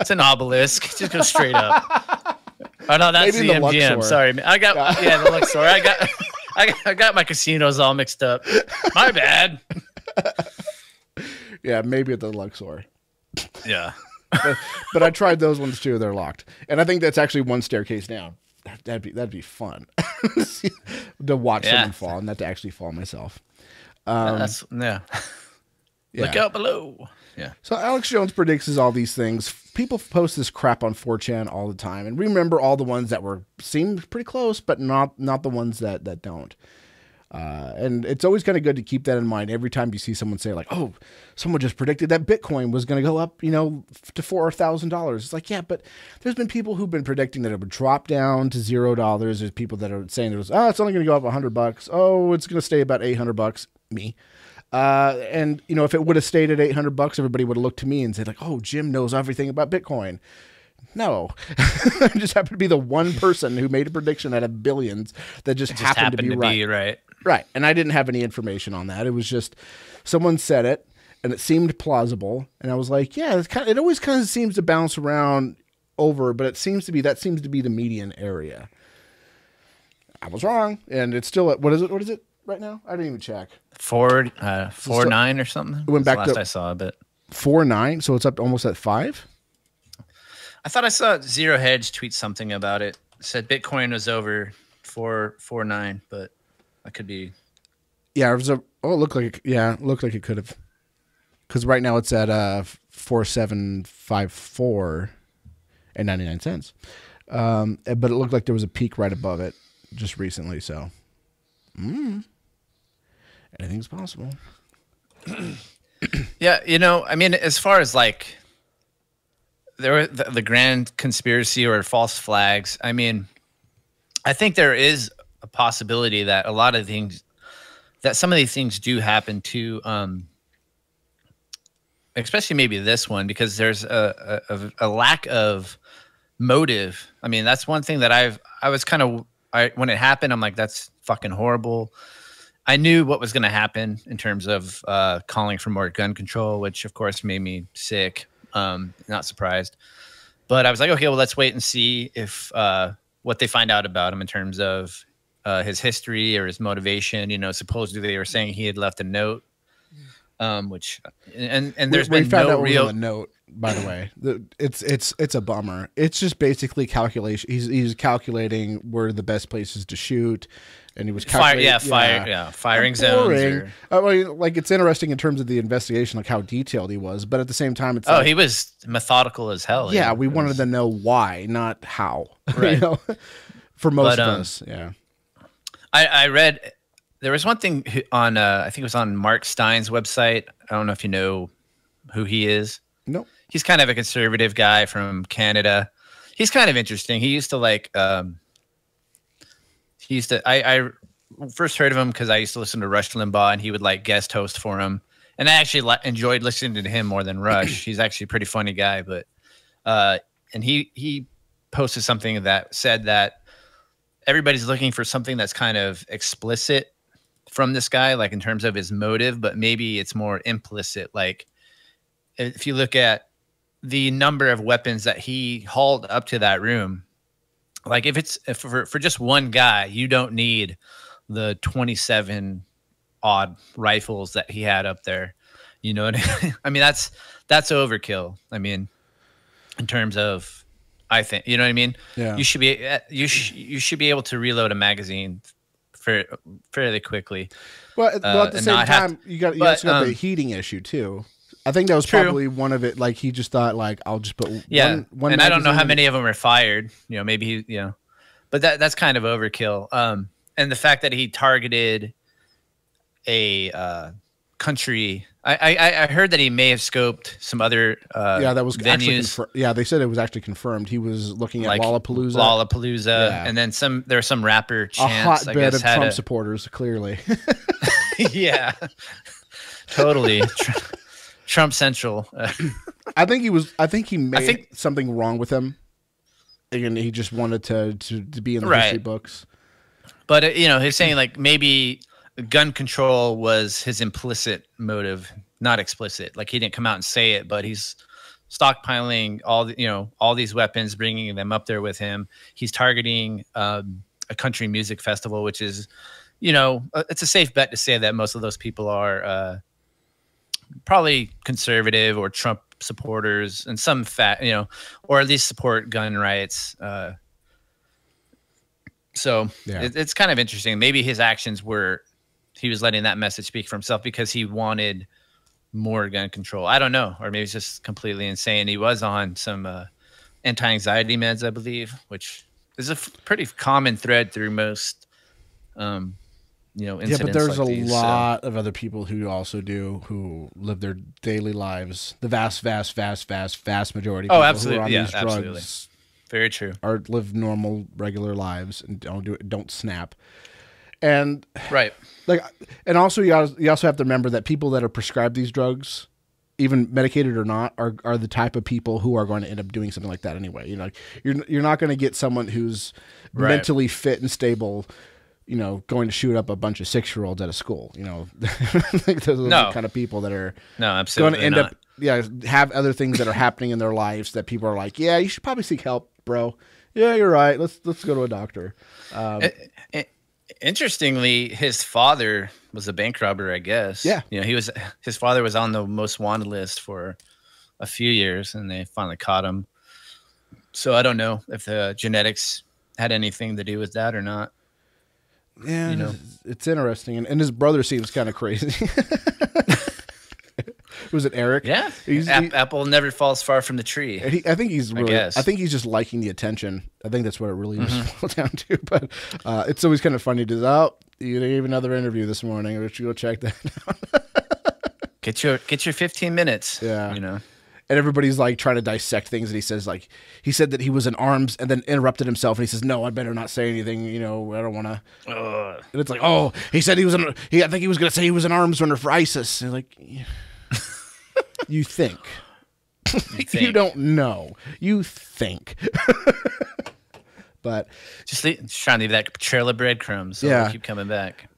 it's an obelisk. Just go straight up. Oh no, that's Maybe the, the MGM. Sorry. I got yeah, the Luxor. I got, I got I got my casinos all mixed up. My bad. Yeah, maybe at the Luxor. Yeah. But, but I tried those ones too. They're locked, and I think that's actually one staircase down. That- That'd be that'd be fun to watch Yeah. someone fall, and not to actually fall myself. Um, that's yeah. yeah. Look out below. Yeah. So Alex Jones predicts all these things. People post this crap on 4chan all the time, and remember all the ones that were seemed pretty close, but not not the ones that that don't. Uh, and it's always kind of good to keep that in mind every time you see someone say like, "Oh, someone just predicted that Bitcoin was going to go up, you know, f- to four thousand dollars." It's like, yeah, but there's been people who've been predicting that it would drop down to zero dollars. There's people that are saying it was, oh, it's only going to go up a hundred bucks. Oh, it's going to stay about eight hundred bucks. Me. Uh, and you know, if it would have stayed at 800 bucks, everybody would have looked to me and said like, "Oh, Jim knows everything about Bitcoin." No, I just happened to be the one person who made a prediction out of billions that just, Just happened, to be right. right. Right, and I didn't have any information on that. It was just someone said it, and it seemed plausible, and I was like, "Yeah, it's kind of, it always kind of seems to bounce around over, but it seems to be that seems to be the median area." I was wrong, and it's still at what is it? What is it right now? I didn't even check. Four uh four So- nine or something. went That's back last to- I saw, but Four nine, so it's up almost at five. I thought I saw Zero Hedge tweet something about it. Said Bitcoin was over four four nine, but that could be Yeah, it was a. Oh, it looked like it, yeah, it looked like it could have. Because right now it's at uh four seven five four, and ninety nine cents. Um, eh, but it looked like there was a peak right above it just recently. So, mm, anything's possible. Yeah, you know, I mean, as far as like there were the, the grand conspiracy or false flags, I mean, I think there is a possibility that a lot of things that some of these things do happen to um especially maybe this one because there's a a, a lack of motive. I mean, that's one thing that I've I was kind of I when it happened, I'm like, that's fucking horrible. I knew what was going to happen in terms of uh, calling for more gun control, which of course made me sick. Um, not surprised, but I was like, okay, well, let's wait and see if uh, what they find out about him in terms of uh, his history or his motivation. You know, supposedly they were saying he had left a note, um, which and and there's we, we been found no out was real note. By the way, it's it's it's a bummer. It's just basically calculation. He's he's calculating where the best places to shoot, and he was fire, yeah, fire, yeah, firing zones. Or, I mean, like it's interesting in terms of the investigation, like how detailed he was, but at the same time, it's oh, like, he was methodical as hell. yeah, we It wanted to know why, not how. you Right. know? For most But, of um, us, yeah. I, I read there was one thing on uh, I think it was on Mark Steyn's website. I don't know if you know who he is. Nope. He's kind of a conservative guy from Canada. He's kind of interesting. He used to like um he used to I, I first heard of him because I used to listen to Rush Limbaugh and he would like guest host for him. And I actually li- enjoyed listening to him more than Rush. He's actually a pretty funny guy, but uh and he he posted something that said that everybody's looking for something that's kind of explicit from this guy, like in terms of his motive, but maybe it's more implicit. Like if you look at the number of weapons that he hauled up to that room. Like if it's if for, for just one guy, you don't need the 27 odd rifles that he had up there. You know what I mean? I mean that's that's overkill. I mean in terms of I think you know what I mean? Yeah. You should be uh, you sh- you should be able to reload a magazine for fairly quickly. Well, at- well, Uh, at the same time, you got you but, also got the um, heating issue too. I think that was True. probably one of it. Like he just thought, like I'll just put Yeah, one. one and I don't know how many of them are fired. You know, maybe he, you know, but that that's kind of overkill. Um, and the fact that he targeted a uh, country, I, I I heard that he may have scoped some other uh, Yeah, that was actually venues yeah. They said it was actually confirmed. He was looking at like Lollapalooza, Lollapalooza, Yeah. and then some. There was some rapper a Chance, I hotbed of Trump a, supporters. Clearly, yeah, totally. Trump Central. I think he was. I think he made think- something wrong with him, and he just wanted to to, to be in the Right. history books. But uh, you know, he's saying like maybe gun control was his implicit motive, not explicit. Like he didn't come out and say it, but he's stockpiling all the you know all these weapons, bringing them up there with him. He's targeting um, a country music festival, which is, you know, uh, it's a safe bet to say that most of those people are uh, probably conservative or Trump supporters, and some fat, you know, or at least support gun rights. Uh, so Yeah. it, it's kind of interesting. Maybe his actions were he was letting that message speak for himself because he wanted more gun control. I don't know, or maybe it's just completely insane. He was on some uh, anti-anxiety meds, I believe, which is a f- pretty common thread through most, um, you know, Yeah, but there's like a these, so- lot of other people who also do who live their daily lives. The vast, vast, vast, vast, vast majority. Of Oh, absolutely. Who are on Yeah, absolutely. Very true. Or live normal, regular lives and don't do it. Don't snap. And Right. like, and also you also, you also have to remember that people that are prescribed these drugs, even medicated or not, are are the type of people who are going to end up doing something like that anyway. You know, you're you're not going to get someone who's Right. mentally fit and stable. You know, going to shoot up a bunch of six year olds at a school. You know, like those are No. the kind of people that are No, absolutely going to end not. up yeah have other things that are happening in their lives that people are like, yeah, you should probably seek help, bro. Yeah, you're right. Let's let's go to a doctor. Um, I- Interestingly, his father was a bank robber, I guess. Yeah. You know, he was his father was on the most wanted list for a few years and they finally caught him. So I don't know if the genetics had anything to do with that or not. Yeah, you know. it's- interesting, and, and his brother seems kind of crazy. Was it Eric? Yeah. He- Apple never falls far from the tree. He, I think he's really. I, guess. think he's just liking the attention. I think that's what it really Mm-hmm. boils down to. But uh, it's always kind of funny to oh, you gave another interview this morning. We should go check that. out. Get your get your 15 minutes. Yeah. You know. And everybody's like trying to dissect things, and he says like he said that he was in arms, and then interrupted himself, and he says, "No, I better not say anything. You know, I don't want to." And it's like, oh, he said he was in. He, I think he was going to say he was an arms runner for ISIS. And like, yeah. You think. You You don't know. You think. but just, leave, just trying to leave that trail of breadcrumbs. So Yeah. keep coming back.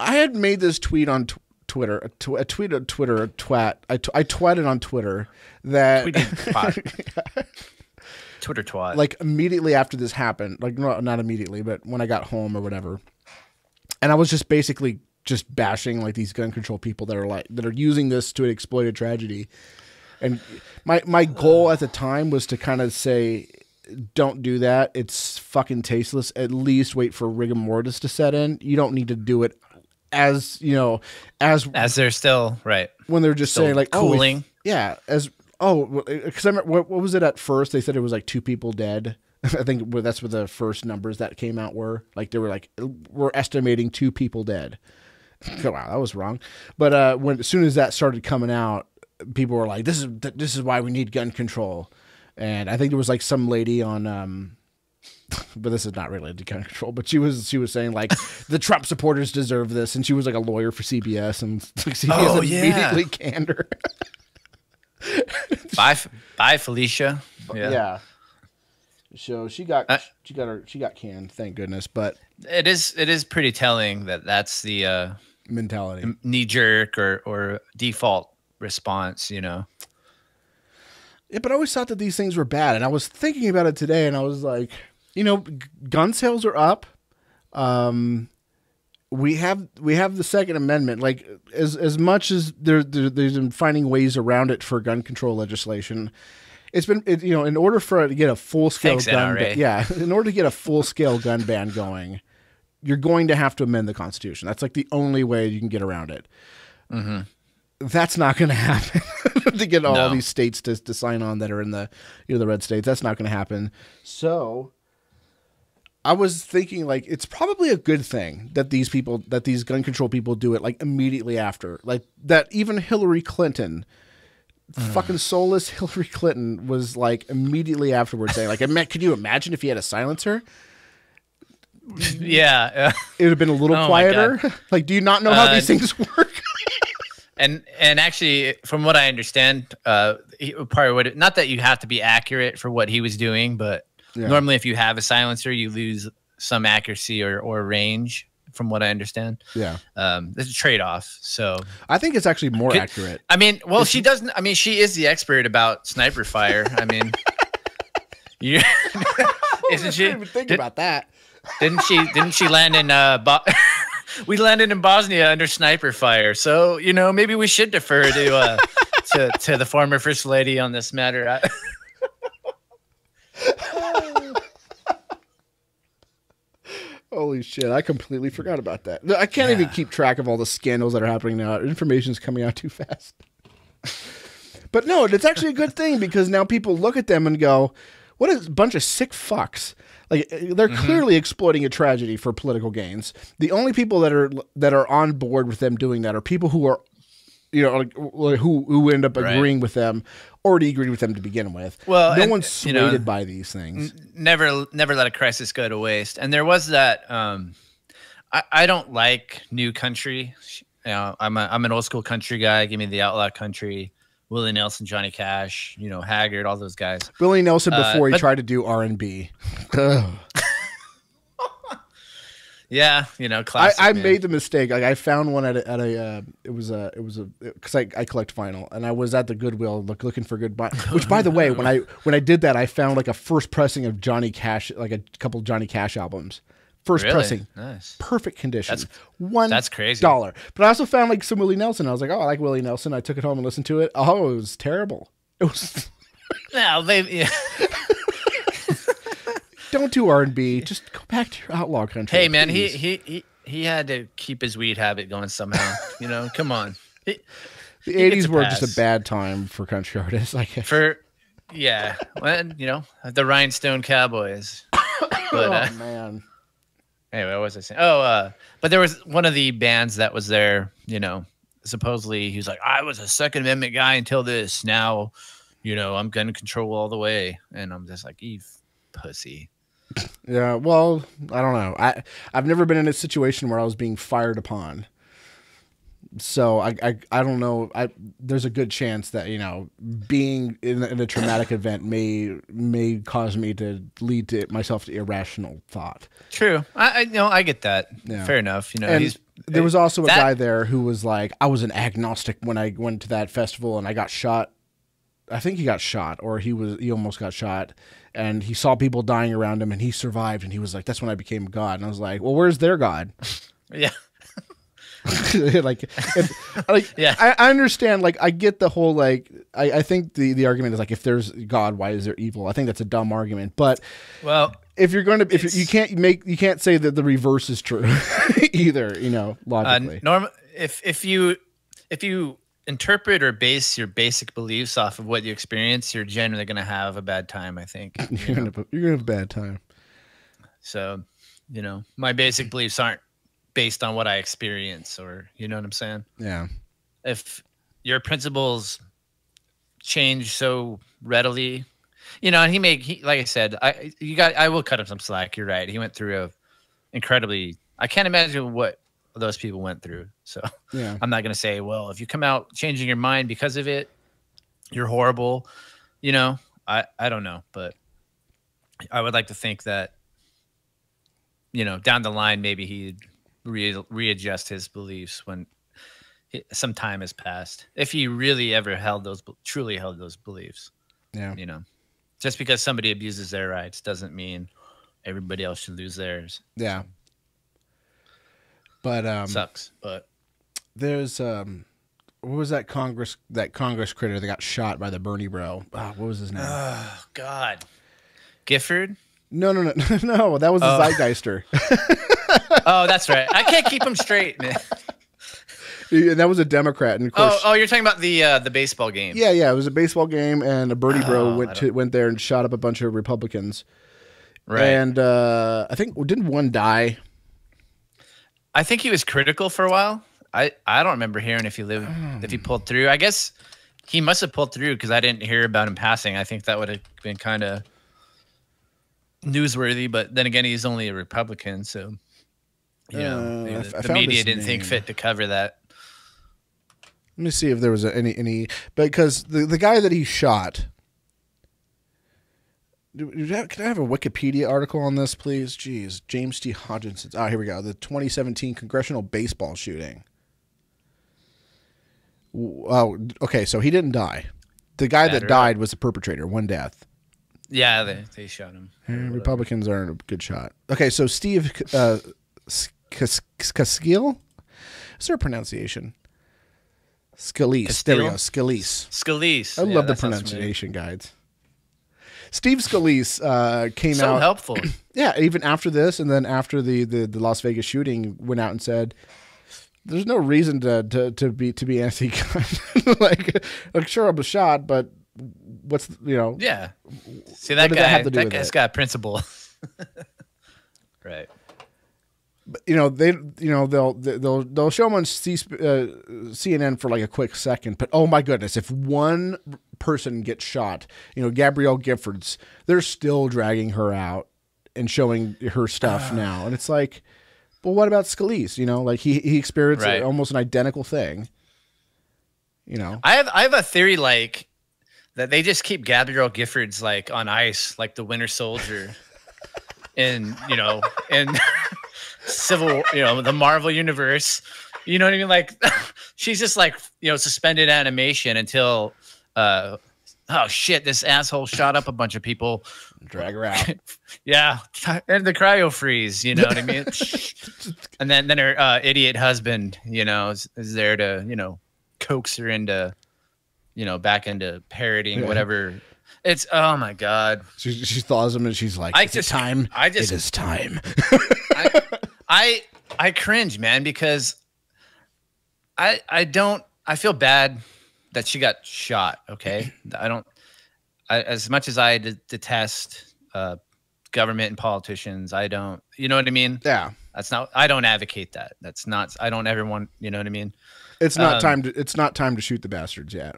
I had made this tweet on tw- Twitter, a, tw- a tweet on Twitter, a twat. I, t- I twatted on Twitter that. Twitter twat. like immediately after this happened, like no, not immediately, but when I got home or whatever, and I was just basically just bashing like these gun control people that are like that are using this to exploit a tragedy. And my my goal at the time was to kind of say, don't do that. It's fucking tasteless. At least wait for rigor mortis to set in. You don't need to do it as you know as as they're still right. when they're just Still saying like oh, cooling. yeah, as oh, because eh, I remember what, what was it at first? They said it was like two people dead. I think that's what the first numbers that came out were. Like they were like eh, we're estimating two people dead. wow, that was wrong. But uh, when as soon as that started coming out, people were like, "This is th- this is why we need gun control." And I think there was like some lady on. Um, but this is not related to gun control. But she was she was saying like the Trump supporters deserve this, and she was like a lawyer for CBS, and like, CBS Oh, yeah. immediately canned her. Bye, bye, Felicia. Yeah. Yeah. So she got Uh, she got her she got canned, thank goodness. But It is. It is pretty telling that that's the uh, mentality. knee jerk or or default response. You know. Yeah, but I always thought that these things were bad, and I was thinking about it today, and I was like, you know, g- gun sales are up. Um, we have we have the Second Amendment. Like as as much as there, there there's been finding ways around it for gun control legislation. It's been it, you know in order for it to get a full scale gun ban, yeah in order to get a full scale gun ban going, you're going to have to amend the Constitution. That's like the only way you can get around it. Mm-hmm. That's not going to happen to get all No. these states to, to sign on that are in the you know the red states. That's not going to happen. So I was thinking like it's probably a good thing that these people that these gun control people do it like immediately after. Like that even Hillary Clinton mm. fucking soulless Hillary Clinton was like immediately afterwards saying like "Ima- could you imagine if he had a silencer? yeah. It would have been a little Oh quieter. like do you not know how Uh, these things work? and and actually from what i understand uh he, part of not that you have to be accurate for what he was doing but Yeah. normally if you have a silencer you lose some accuracy or, or range from what i understand yeah. um there's a trade-off so I think it's actually more Could- accurate. i mean well she doesn't i mean she is the expert about sniper fire i mean you isn't she even think about that. Didn't she didn't she land in uh Bo- we landed in Bosnia under sniper fire. So, you know, maybe we should defer to uh to, to the former first lady on this matter. I- Holy shit! I completely forgot about that. I can't even keep track of all the scandals that are happening now. Information's coming out too fast. but no, it's actually a good thing because now people look at them and go, "What a bunch of sick fucks!" Like uh, they're clearly exploiting a tragedy for political gains. The only people that are that are on board with them doing that are people who are, you know, like, who who end up Right. agreeing with them, already agreed with them to begin with. Well, no and, one's swayed you know, by these things. never never let a crisis go to waste. And there was that um I, I don't like new country. You know, I'm a, I'm an old school country guy. Give me the outlaw country. Willie Nelson, Johnny Cash, you know, Haggard, all those guys. Willie Nelson Uh, before he tried to do R and B. Yeah, you know, I, classic. I man. made the mistake. Like I found one at a, at a uh, it was a it was a because I, I collect vinyl and I was at the Goodwill look, looking for good. Bi- which by the way, when I when I did that, I found like a first pressing of Johnny Cash, like a couple Johnny Cash albums, first Really? pressing, Nice. perfect condition. That's- one that's crazy. dollar. But I also found like some Willie Nelson. I was like, oh, I like Willie Nelson. I took it home and listened to it. Oh, it was terrible. It was No, they yeah. don't do R and B. Just go back to your outlaw country. Hey man, he, he he he had to keep his weed habit going somehow. you know, come on. He- the eighties were just a bad time for country artists. Like for yeah, well, you know, the Rhinestone Cowboys. But uh, oh man. Anyway, what was I saying? Oh, uh, but there was one of the bands that was there. You know, supposedly he was like, I was a Second Amendment guy until this. Now, you know, I'm gun control all the way, and I'm just like, you pussy. Yeah, well, I don't know. I I've never been in a situation where I was being fired upon. So I I, I don't know. I there's a good chance that you know being in, in a traumatic event may may cause me to lead to myself to irrational thought. True. I, I know. I get that. Yeah. Fair enough. You know, And there was also a that- guy there who was like, I was an agnostic when I went to that festival and I got shot. I think he got shot, or he was he almost got shot, and he saw people dying around him, and he survived, and he was like, "That's when I became God." And I was like, "Well, where's their God?" yeah. like, if, like, Yeah. I, I understand. Like, I get the whole like. I, I think the the argument is like, if there's God, why is there evil? I think that's a dumb argument, but Well, if you're going to, if you can't make, you can't say that the reverse is true either. You know, uh, logically. norm if if you if you interpret or base your basic beliefs off of what you experience, you're generally going to have a bad time. I think. you're gonna have- you're gonna have a bad time. So, you know, my basic beliefs aren't based on what I experience, or you know what I'm saying. Yeah. If your principles change so readily, you know, and he made he like I said, I you got I will cut him some slack. You're right. He went through a incredibly. I can't imagine what those people went through. So Yeah. I'm not going to say, well, if you come out changing your mind because of it, you're horrible. You know, I I don't know, but I would like to think that you know, down the line maybe he'd re- readjust his beliefs when he- some time has passed. If he really ever held those truly held those beliefs. Yeah. You know, just because somebody abuses their rights doesn't mean everybody else should lose theirs. Yeah. But um, Sucks, but there's um, what was that Congress that Congress critter that got shot by the Bernie bro? Ah, what was his name? oh god, Gifford. No, no, no, no. That was the Oh. Zeitgeister. Oh, that's right. I can't keep him straight, man. and that was a Democrat. And of course, Oh, oh, you're talking about the uh, the baseball game. yeah, yeah. It was a baseball game, and a birdie bro Oh, I went to went there and shot up a bunch of Republicans. right. And uh, I think didn't one die? I think he was critical for a while. I, I don't remember hearing if he lived if he pulled through. I guess he must have pulled through because I didn't hear about him passing. I think that would have been kind of newsworthy. But then again, he's only a Republican, so you know Uh, I the, I the media didn't think fit to cover that. Let me see if there was any any because the the guy that he shot. Do, do I have- can I have a Wikipedia article on this, please? Jeez, James T. Hodgson. Ah, here we go. The 2017 congressional baseball shooting. Oh, okay. So he didn't die. The guy that died was the perpetrator. One death. Yeah, they, they shot him. Eh, Republicans aren't a good shot. Okay, so Steve uh. Is there a pronunciation? Scalise. There we go. Scalise. Scalise. I Yeah, love the that sounds familiar. pronunciation guides. Steve Scalise uh, came So out. So helpful. Yeah, even after this, and then after the, the, the Las Vegas shooting, went out and said, "There's no reason to to, to be to be anti-gun. like, like, sure, I'm a shot, but what's you know? Yeah. See that guy. that have to do that guy's it? got principle. right. But, you know they you know they'll they'll they'll show them on C, uh, CNN for like a quick second, but oh my goodness, if one person gets shot, you know Gabrielle Giffords, they're still dragging her out and showing her stuff now, and it's like, well, what about Scalise? You know, like he he experienced Right. almost an identical thing. You know, I have I have a theory like that they just keep Gabrielle Giffords like on ice, like the Winter Soldier, in you know in Civil, you know, the Marvel universe. You know what I mean? Like she's just like you know suspended animation until uh oh shit, this asshole shot up a bunch of people. drag her out. Yeah, and the cryo freeze. You know what I mean? and then then her uh, idiot husband, you know, is, is there to you know coax her into, you know, back into parodying Yeah. whatever. It's oh my god. she she thaws him and she's like, I "Is just- time? I just- it is time." I, I I cringe, man, because I I don't I feel bad that she got shot. Okay, I don't. I, as much as I d- detest uh, government and politicians, I don't. You know what I mean? yeah, That's not. I don't advocate that. That's not. I don't ever want. You know what I mean? it's not Um, time to it's not time to shoot the bastards yet.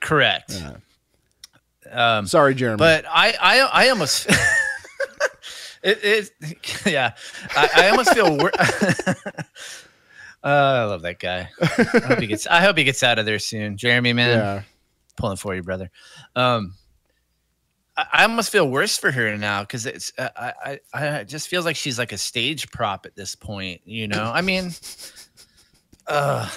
Correct. Yeah. Um, Sorry, Jeremy. but I I I almost. it, it yeah. I, I almost feel. Wor- uh, I love that guy. I hope he gets. I hope he gets out of there soon. Jeremy, man, yeah. pulling for you, brother. Um, I, I almost feel worse for her now because it's. uh, I, I I just feels like she's like a stage prop at this point. You know, I mean, uh,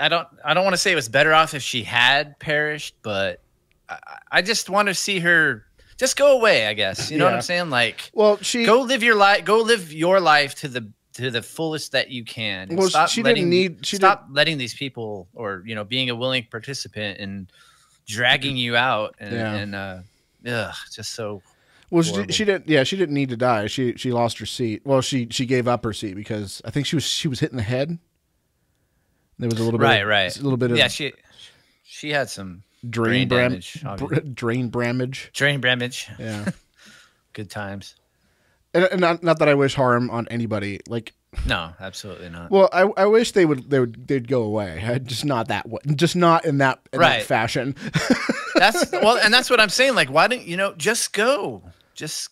I don't. I don't want to say it was better off if she had perished, but I, I just want to see her just go away. I guess you know what I'm saying. Like, Well, she go live your life. Go live your life to the to the fullest that you can. Well, stop she didn't letting, need- she stop letting these people, or you know, being a willing participant and dragging you out, and, Yeah. and uh, ugh, just so Well, she, she didn't. Yeah, she didn't need to die. She she lost her seat. Well, she she gave up her seat because I think she was she was hit in the head. There was a little bit, right, of, right, a little bit of yeah. She she had some drain brain bram, damage, br- drain bramage. drain damage. Yeah, Good times. and, and not, not that I wish harm on anybody. Like, No, absolutely not. well, I, I wish they would they would they'd go away. Just not that way. Just not in that, in that Right. fashion. That's well, and that's what I'm saying. Like, why don't you know? Just go. Just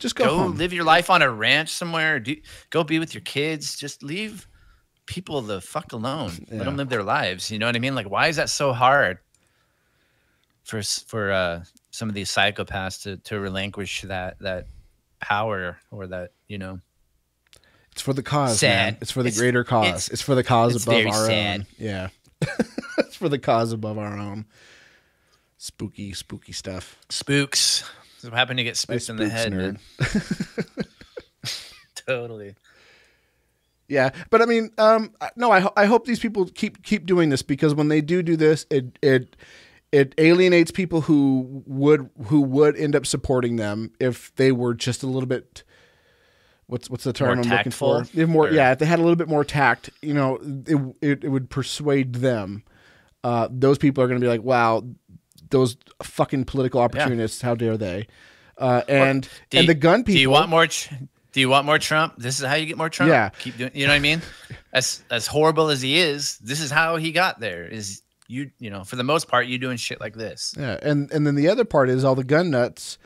Just go, go, live your life on a ranch somewhere. Do go be with your kids. Just leave people the fuck alone. Yeah. Let them live their lives. You know what I mean? Like, why is that so hard for for uh, some of these psychopaths to to relinquish that that power or that you know? It's for the cause, Sad. man. It's for the It's- greater cause. It's, it's- for the cause above our sad. own. Yeah, it's for the cause above our own. Spooky, spooky stuff. Spooks. So happen to get spooked in the head. totally. Yeah, but I mean, um, no, I ho- I hope these people keep keep doing this because when they do do this, it it it alienates people who would who would end up supporting them if they were just a little bit. What's what's the term More I'm looking for? If more, or- yeah, if they had a little bit more tact, you know, it it, it would persuade them. Uh, those people are going to be like, "Wow, those fucking political opportunists! How dare they?" Uh, and Do and the gun people. Do you want more? Tr- do you want more Trump? This is how you get more Trump. Yeah. Keep doing. You know what I mean? As as horrible as he is, this is how he got there. Is you you know for the most part you doing shit like this. Yeah, and and then the other part is all the gun nuts,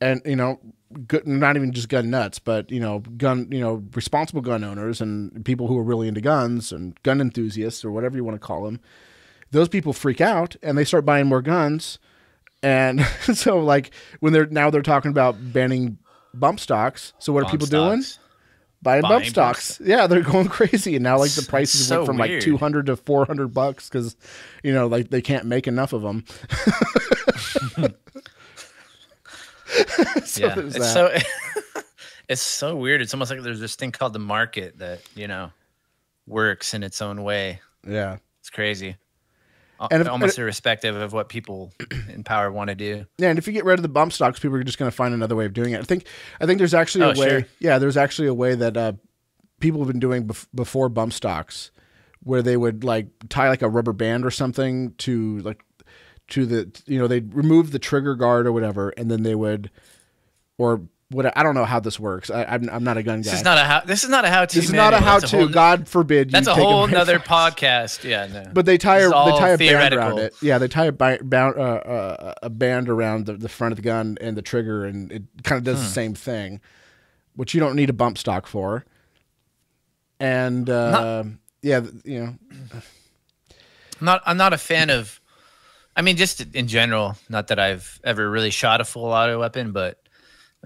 and you know, good, not even just gun nuts, but you know, gun, you know, responsible gun owners and people who are really into guns and gun enthusiasts or whatever you want to call them. Those people freak out and they start buying more guns, and so like when they're now they're talking about banning bump stocks. So what are Bump people doing? stocks. Buying, bump Buying bump stocks. Yeah, they're going crazy, and now like the prices So went from like two hundred to four hundred bucks because, you know, like they can't make enough of them. so yeah, it's so it's so weird. It's almost like there's this thing called the market that you know works in its own way. yeah. It's crazy. Al- And if- almost irrespective of what people in power want to do. Yeah, and if you get rid of the bump stocks, people are just going to find another way of doing it. I think, I think there's actually a Oh, way. sure. Yeah, there's actually a way that uh, people have been doing bef- before bump stocks, where they would like tie like a rubber band or something to like to the you know they'd remove the trigger guard or whatever, and then they would or what I don't know how this works. I, I'm I'm not a gun guy. This is not a how. This is not a how to. This is not a how to. God forbid. You That's a whole away nother podcast. Yeah, no. But they tie a they tie a band around it. Yeah, they tie a, bi- bound, uh, uh, a band around the, the front of the gun and the trigger, and it kind of does Hmm. the same thing, which you don't need a bump stock for. And uh, yeah, you know, I'm not. I'm not a fan of. I mean, just in general. Not that I've ever really shot a full auto weapon, but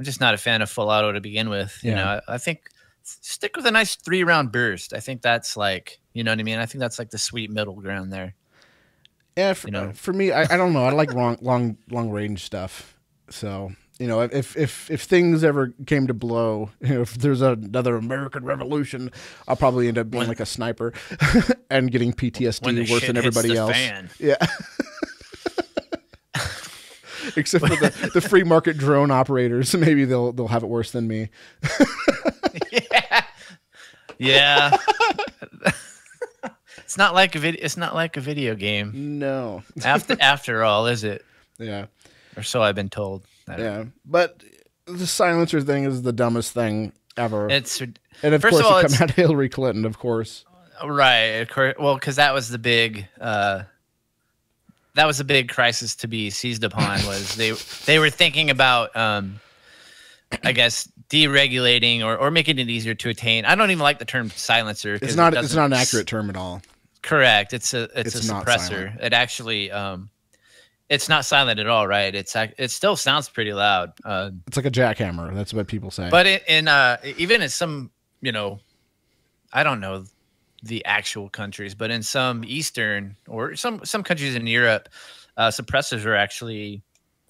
I'm just not a fan of full auto to begin with. You Yeah. know, I, I think stick with a nice three round burst. I think that's like, you know what I mean. I think that's like the sweet middle ground there. yeah. For, You know. Uh, for me, I, I don't know. I like long long long range stuff. So you know, if if if things ever came to blow, you know, if there's another American Revolution, I'll probably end up being like a sniper and getting PTSD worse than everybody else. fan. Yeah. Except for the, the free market drone operators, maybe they'll they'll have it worse than me. yeah. Yeah. it's not like a video. It's not like a video game. No. After after all, is it? Yeah. Or so I've been told. Yeah. But the silencer thing is the dumbest thing ever. It's and of first course of all, it come out Hillary Clinton, of course. right. Of course, well, because that was the big. uh that was a big crisis to be seized upon. Was they they were thinking about, um I guess, deregulating or, or making it easier to attain. I don't even like the term silencer. It's it not it's doesn't an accurate term at all. Correct. It's a it's, It's a suppressor. It actually um it's not silent at all, right? It's it still sounds pretty loud. Uh It's like a jackhammer. That's what people say. but in, in uh even in some, you know, I don't know the actual countries, but in some eastern or some some countries in Europe, uh suppressors are actually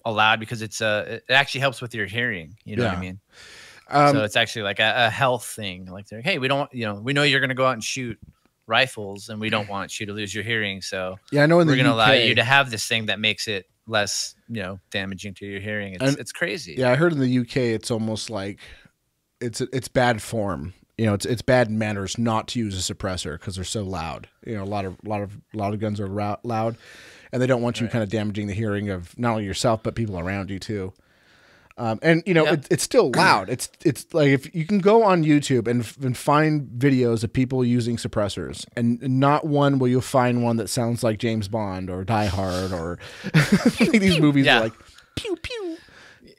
allowed because it's uh it actually helps with your hearing, you know what I mean? um, so it's actually like a, a health thing. Like they're hey, we don't you know, we know you're gonna go out and shoot rifles and we don't want you to lose your hearing, so yeah, I know in we're going to allow you to have this thing that makes it less, you know, damaging to your hearing. It's And- it's crazy. Yeah, I heard in the UK it's almost like it's it's bad form. You know, it's it's bad manners not to use a suppressor because they're so loud. You know, a lot of a lot of a lot of guns are loud, and they don't want you kind of damaging the hearing of not only yourself but people around you too. Um, and you know, Yep. it, it's still loud. It's it's like if you can go on YouTube and, f- and find videos of people using suppressors, and not one will you find one that sounds like James Bond or Die Hard or these movies Yeah. are like pew pew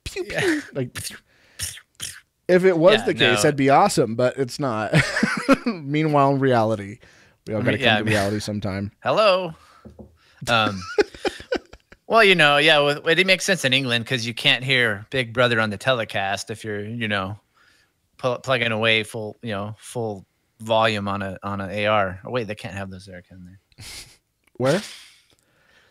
pew pew like. If it was Yeah, the case, no. that'd be awesome, but it's not. Meanwhile, in reality, we all got to come Yeah, I to mean- reality sometime. Hello. Um, well, you know, yeah, well, it makes sense in England because you can't hear Big Brother on the telecast if you're, you know, pl- plugging away full, you know, full volume on a on an AR. Oh, wait, they can't have those there, can they? Where?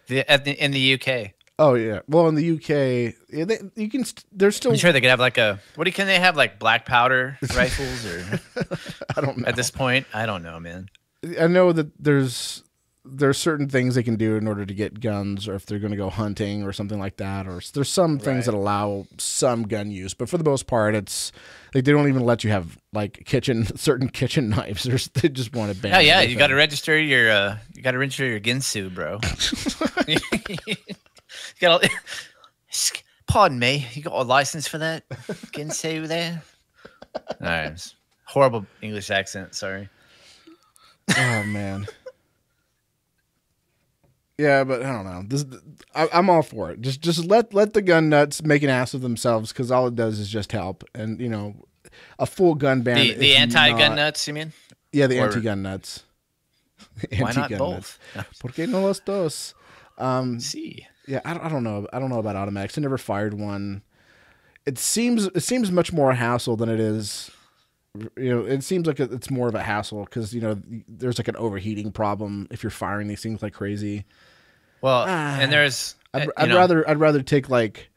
The, at the, in the UK. Oh yeah. Well, in the UK, yeah, they, you can. St- there's still. I'm sure they could have like a what do you, can they have like black powder rifles or I don't know. at this point? I don't know, man. I know that there's there's certain things they can do in order to get guns, or if they're going to go hunting or something like that. Or there's some things Right. that allow some gun use, but for the most part, it's like they don't even let you have like kitchen certain kitchen knives. There's they just want to ban. Yeah, yeah. You got to register your uh, you got to register your Ginsu, bro. you got. Pardon me. You got a license for that Ginsu there? All right. it's Horrible English accent. Sorry. Oh man. Yeah, but I don't know. This, I, I'm all for it. Just, just let let the gun nuts make an ass of themselves because all it does is just help. And you know, a full gun ban. The, the anti-gun not- nuts. You mean? Yeah, the or- anti-gun nuts. Why not Anti-gun both? nuts. ¿Por qué no los dos? Um, See. Yeah, I, don't- I don't know. I don't know about automatics. I never fired one. It seems it seems much more hassle than it is. You know, it seems like it's more of a hassle because you know there's like an overheating problem if you're firing these things like crazy. Well, Ah. and there's. I'd, uh, I'd know, rather I'd rather take like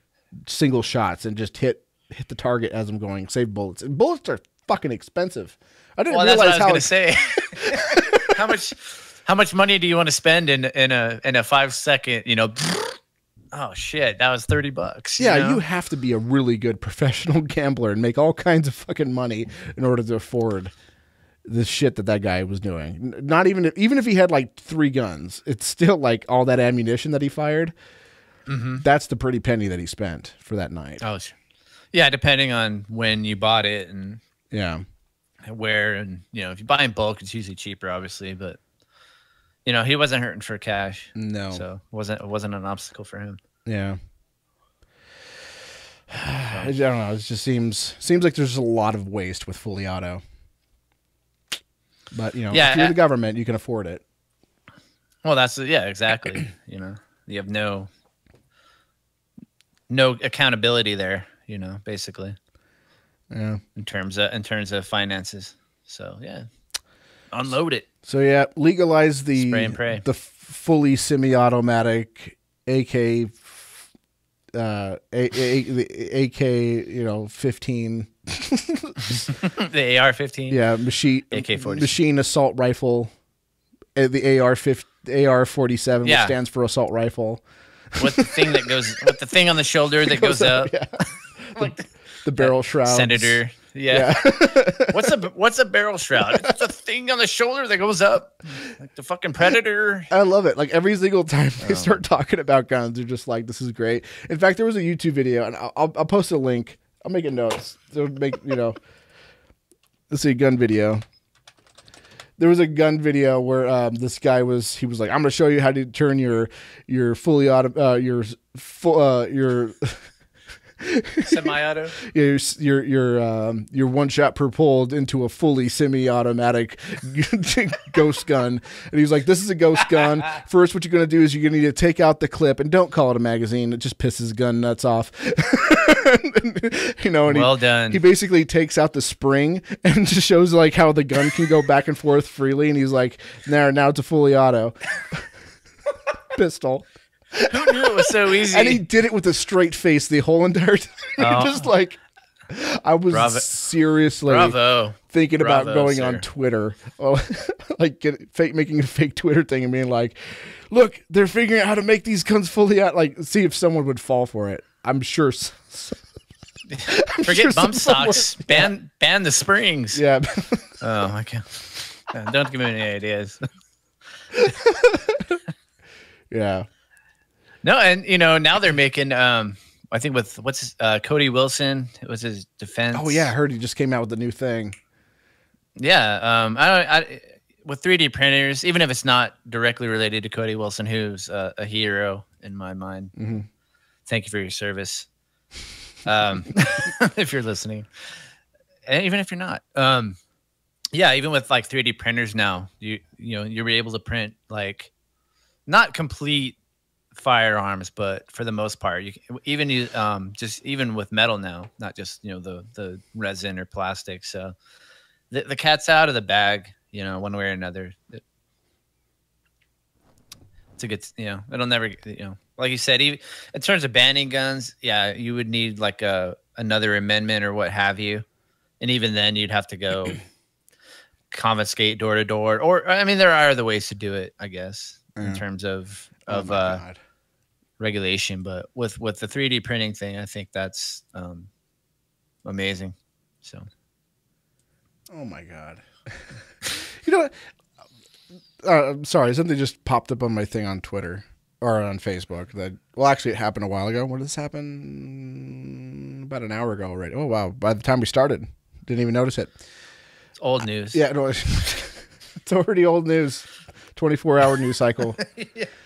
single shots and just hit hit the target as I'm going. Save bullets. And bullets are fucking expensive. I didn't Well, that's what I realize was how gonna say. how much? How much money do you want to spend in in a in a five second? You know. Oh shit! That was thirty bucks. Yeah, know? you have to be a really good professional gambler and make all kinds of fucking money in order to afford the shit that that guy was doing. Not even even if he had like three guns, it's still like all that ammunition that he fired. Mm-hmm. That's the pretty penny that he spent for that night. Oh, yeah. Depending on when you bought it and Yeah, where, and you know, if you buy in bulk, it's usually cheaper, obviously. But you know, he wasn't hurting for cash, no, so it wasn't it wasn't an obstacle for him. yeah. I don't know. It just seems seems like there's a lot of waste with fully auto. But you know, Yeah, if you're uh, the government, you can afford it. Well, that's yeah, exactly. you know, you have no no accountability there. You know, basically. Yeah. in terms of in terms of finances. So yeah, unload it. So yeah, legalize the Spray and pray. the fully semi-automatic AK, uh, a, a, the AK, you know, fifteen, the AR-15. yeah, machine AK-47. machine assault rifle, uh, the AR fifty, AR forty seven, which stands for assault rifle. with the thing that goes with the thing on the shoulder that goes up. yeah, Like the the barrel shroud, senator. Yeah. what's a what's a barrel shroud? It's a thing on the shoulder that goes up, like the fucking predator. I love it. Like every single time Oh. they start talking about guns, they're just like, "This is great." In fact, there was a YouTube video, and I'll, I'll, I'll post a link. I'll make a note. So make you know. Let's see, gun video. There was a gun video where um, this guy was. He was like, "I'm going to show you how to turn your your fully auto uh, your full uh, your." Semi-auto. your your your um, your one shot per pulled into a fully semi-automatic ghost gun, and he's like, "This is a ghost gun. First, what you're gonna do is you're gonna need to take out the clip, and don't call it a magazine. It just pisses gun nuts off." you know, and Well he, done. he basically takes out the spring and just shows like how the gun can go back and forth freely, and he's like, "Now, now it's a fully auto pistol." Who knew it was so easy? and he did it with a straight face the whole entire time. Oh. Just like I was Bravo. seriously Bravo. thinking about going sir. on Twitter, oh, like get fake making a fake Twitter thing and being like, "Look, they're figuring out how to make these guns fully out." Like, see if someone would fall for it. I'm sure. I'm Forget sure bump stocks. Ban ban the springs. Yeah, Oh my god. Uh, Don't give me any ideas. yeah. No, and you know now they're making. um I think with what's his, uh, Cody Wilson. It was his defense. Oh yeah, I heard he just came out with a new thing. Yeah, um, I don't. I, with 3D printers, even if it's not directly related to Cody Wilson, who's uh, a hero in my mind. Mhm. Thank you for your service. Um, if you're listening, and even if you're not, um, yeah, even with like 3D printers now, you you know you're able to print like not complete firearms, but for the most part, you can, even you um just even with metal now, not just you know the the resin or plastic. So the the cat's out of the bag, you know, one way or another. It's a good, you know, it'll never, you know, like you said, even in terms of banning guns, yeah, you would need like a another amendment or what have you, and even then you'd have to go confiscate door to door, or I mean, there are other ways to do it, I guess, Yeah. in terms of of my uh, regulation. But with with the 3D printing thing, I think that's um, amazing. So Oh my god. you know what? Uh, I'm sorry, something just popped up on my thing on Twitter or on Facebook that well actually it happened a while ago. When did this happen? About an hour ago already. Oh wow. By the time we started. Didn't even notice it. it's old news. Yeah, no, it's already old news. 24 hour news cycle.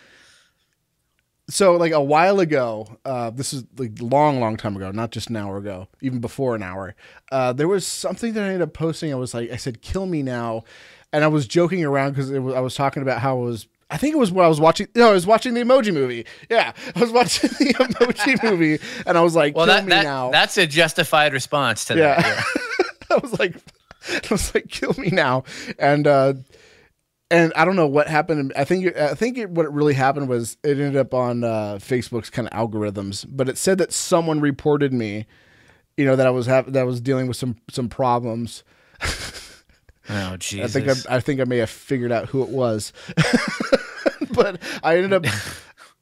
So, like a while ago, uh, this is like long, long time ago, not just an hour ago, even before an hour. Uh, there was something that I ended up posting. I was like, I said, "Kill me now," and I was joking around because I was talking about how it was. I think it was when I was watching. No, I was watching the Emoji Movie. Yeah, I was watching the Emoji Movie, and I was like, Well, "Kill that, me that now." that's a justified response to Yeah. that. I was like, I was like, kill me now. And uh, and I don't know what happened. I think I think it, what really happened was it ended up on uh, Facebook's kind of algorithms, but it said that someone reported me, you know, that I was have that I was dealing with some some problems. Oh Jesus! I think I, I think I may have figured out who it was, but I ended up.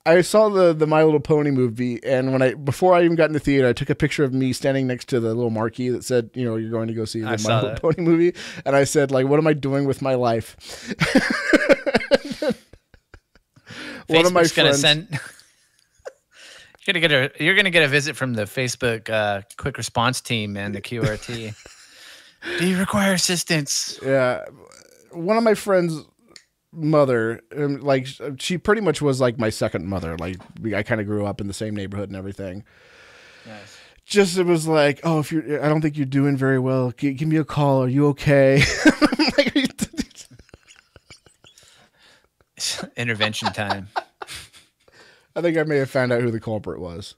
I saw the the My Little Pony movie, and when I before I even got in the theater, I took a picture of me standing next to the little marquee that said, "You know, you're going to go see the I My Little that. Pony movie," and I said, "Like, what am I doing with my life?" One of my Facebook's gonna friends, send. you're gonna get a you're gonna get a visit from the Facebook uh, quick response team and the QRT. Do you require assistance? yeah, one of my friends' mother, um, like she pretty much was like my second mother. Like I kind of grew up in the same neighborhood and everything. Nice. just it was like, oh, if you're, I don't think you're doing very well. G- give me a call. Are you okay? Like, are you- Intervention time. I think I may have found out who the culprit was.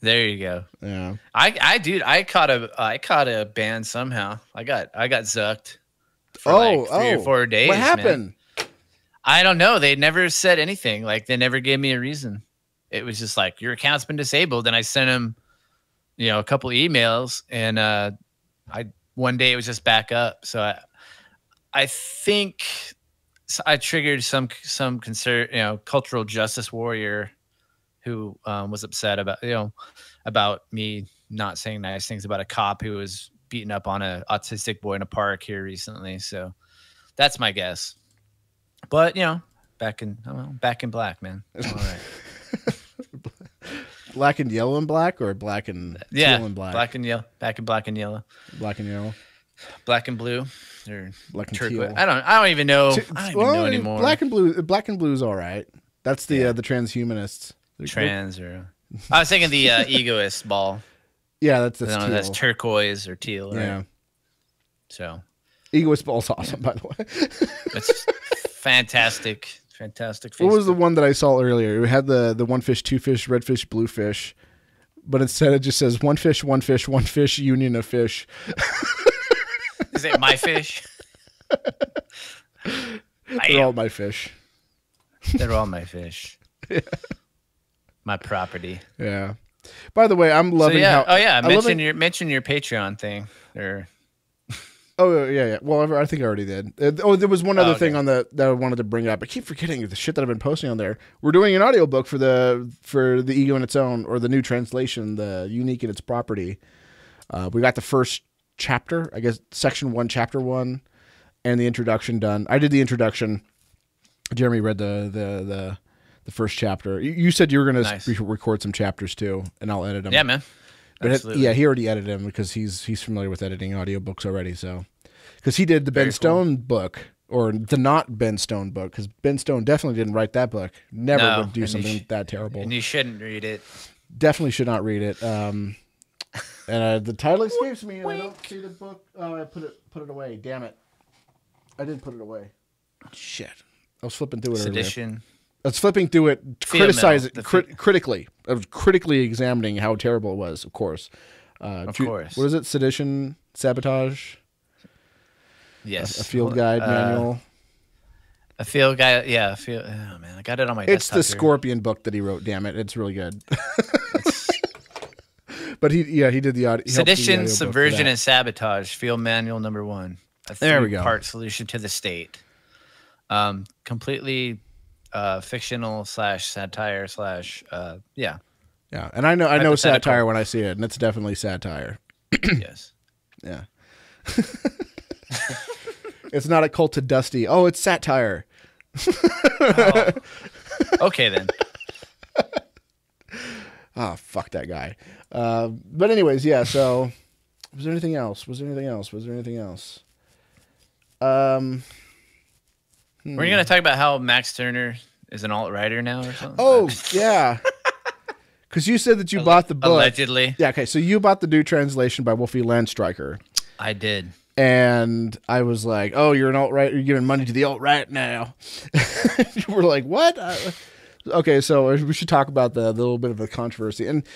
There you go. Yeah. I I dude, I caught a I caught a band somehow. I got I got zucked. For oh, like three oh. or four days. What man. I don't know. They never said anything. Like they never gave me a reason. It was just like your account's been disabled, and I sent them, you know, a couple emails, and uh, I one day it was just back up. So I, I think I triggered some some concern, you know, cultural justice warrior, who um, was upset about you know about me not saying nice things about a cop who was beating up on a autistic boy in a park here recently. So that's my guess. But you know, back in back in black, man. All right. Black and yellow and black, or black and Yeah, teal and black? black and yellow, back in black and yellow, Black and yellow. black and blue, or Black and turquoise. teal. I don't. I don't even know. T- I don't well, even know anymore. Black and blue. Black and blue is all right. That's the Yeah. uh, the transhumanists. They're- trans or I was thinking the uh, egoist ball. Yeah, that's that's No, that's turquoise or teal. Right? yeah. So Egoist ball's awesome, by the way. Fantastic, fantastic. What was the one that I saw earlier? It had the the one fish, two fish, red fish, blue fish, but instead it just says one fish, one fish, one fish, union of fish. Is it my fish? I They're all my fish. They're all my fish. My property. Yeah. By the way, I'm So loving yeah. how. oh yeah. Mention it- your mention your Patreon thing. Or Oh yeah, yeah. Well, I think I already did. Uh, oh, there was one other okay. thing on the that I wanted to bring up. I keep forgetting the shit that I've been posting on there. We're doing an audiobook for the for the ego in its own, or the new translation, the unique in its property. Uh, we got the first chapter, I guess, section one, chapter one, and the introduction done. I did the introduction. Jeremy read the the the, the first chapter. You, you said you were Nice. to record some chapters too, and I'll edit them. yeah, man. But it, yeah, he already edited them because he's he's familiar with editing audiobooks already. So, because he did the Ben Very cool. Stone book or the not Ben Stone book, because Ben Stone definitely didn't write that book. Never No, would do something sh- that terrible. And you shouldn't read it. definitely should not read it. Um, and uh, the title escapes me, and I don't see the book. Oh, I put it put it away. Damn it! I did put it away. Shit! I was flipping through it. earlier. Sedition. I was flipping through it, criticizing crit- critically. I was critically examining how terrible it was. Of course, uh, Of course. What is it? Sedition, sabotage, Yes. a field Hold- guide uh, manual. I feel guy. Yeah, I feel. Oh man, I got it on my. It's the here. Scorpion book that he wrote. Damn it, it's really good. but he, yeah, he did the audio. do the Sedition, subversion, and sabotage. Field manual number one. A There we go. Part solution to the state. Um, completely uh, fictional slash satire slash uh, yeah yeah, and I know I know satire when I see it, and it's definitely satire. yes. Yeah, it's not a cult to Dusty. Oh, it's satire. Okay then. Ah, fuck that guy. Uh, but anyways, yeah. So, was there anything else? Was there anything else? Was there anything else? Um. Were you gonna talk about how Max Stirner is an alt writer now or something? Oh yeah. Because you said that you bought the book. Allegedly, Yeah. Okay. So you bought the new translation by Wolfi Landstreicher, I did. and I was like, "Oh, you're an alt right. You're giving money to the alt right now." you were like, "What?" Uh, okay. So we should talk about the, the little bit of the controversy and.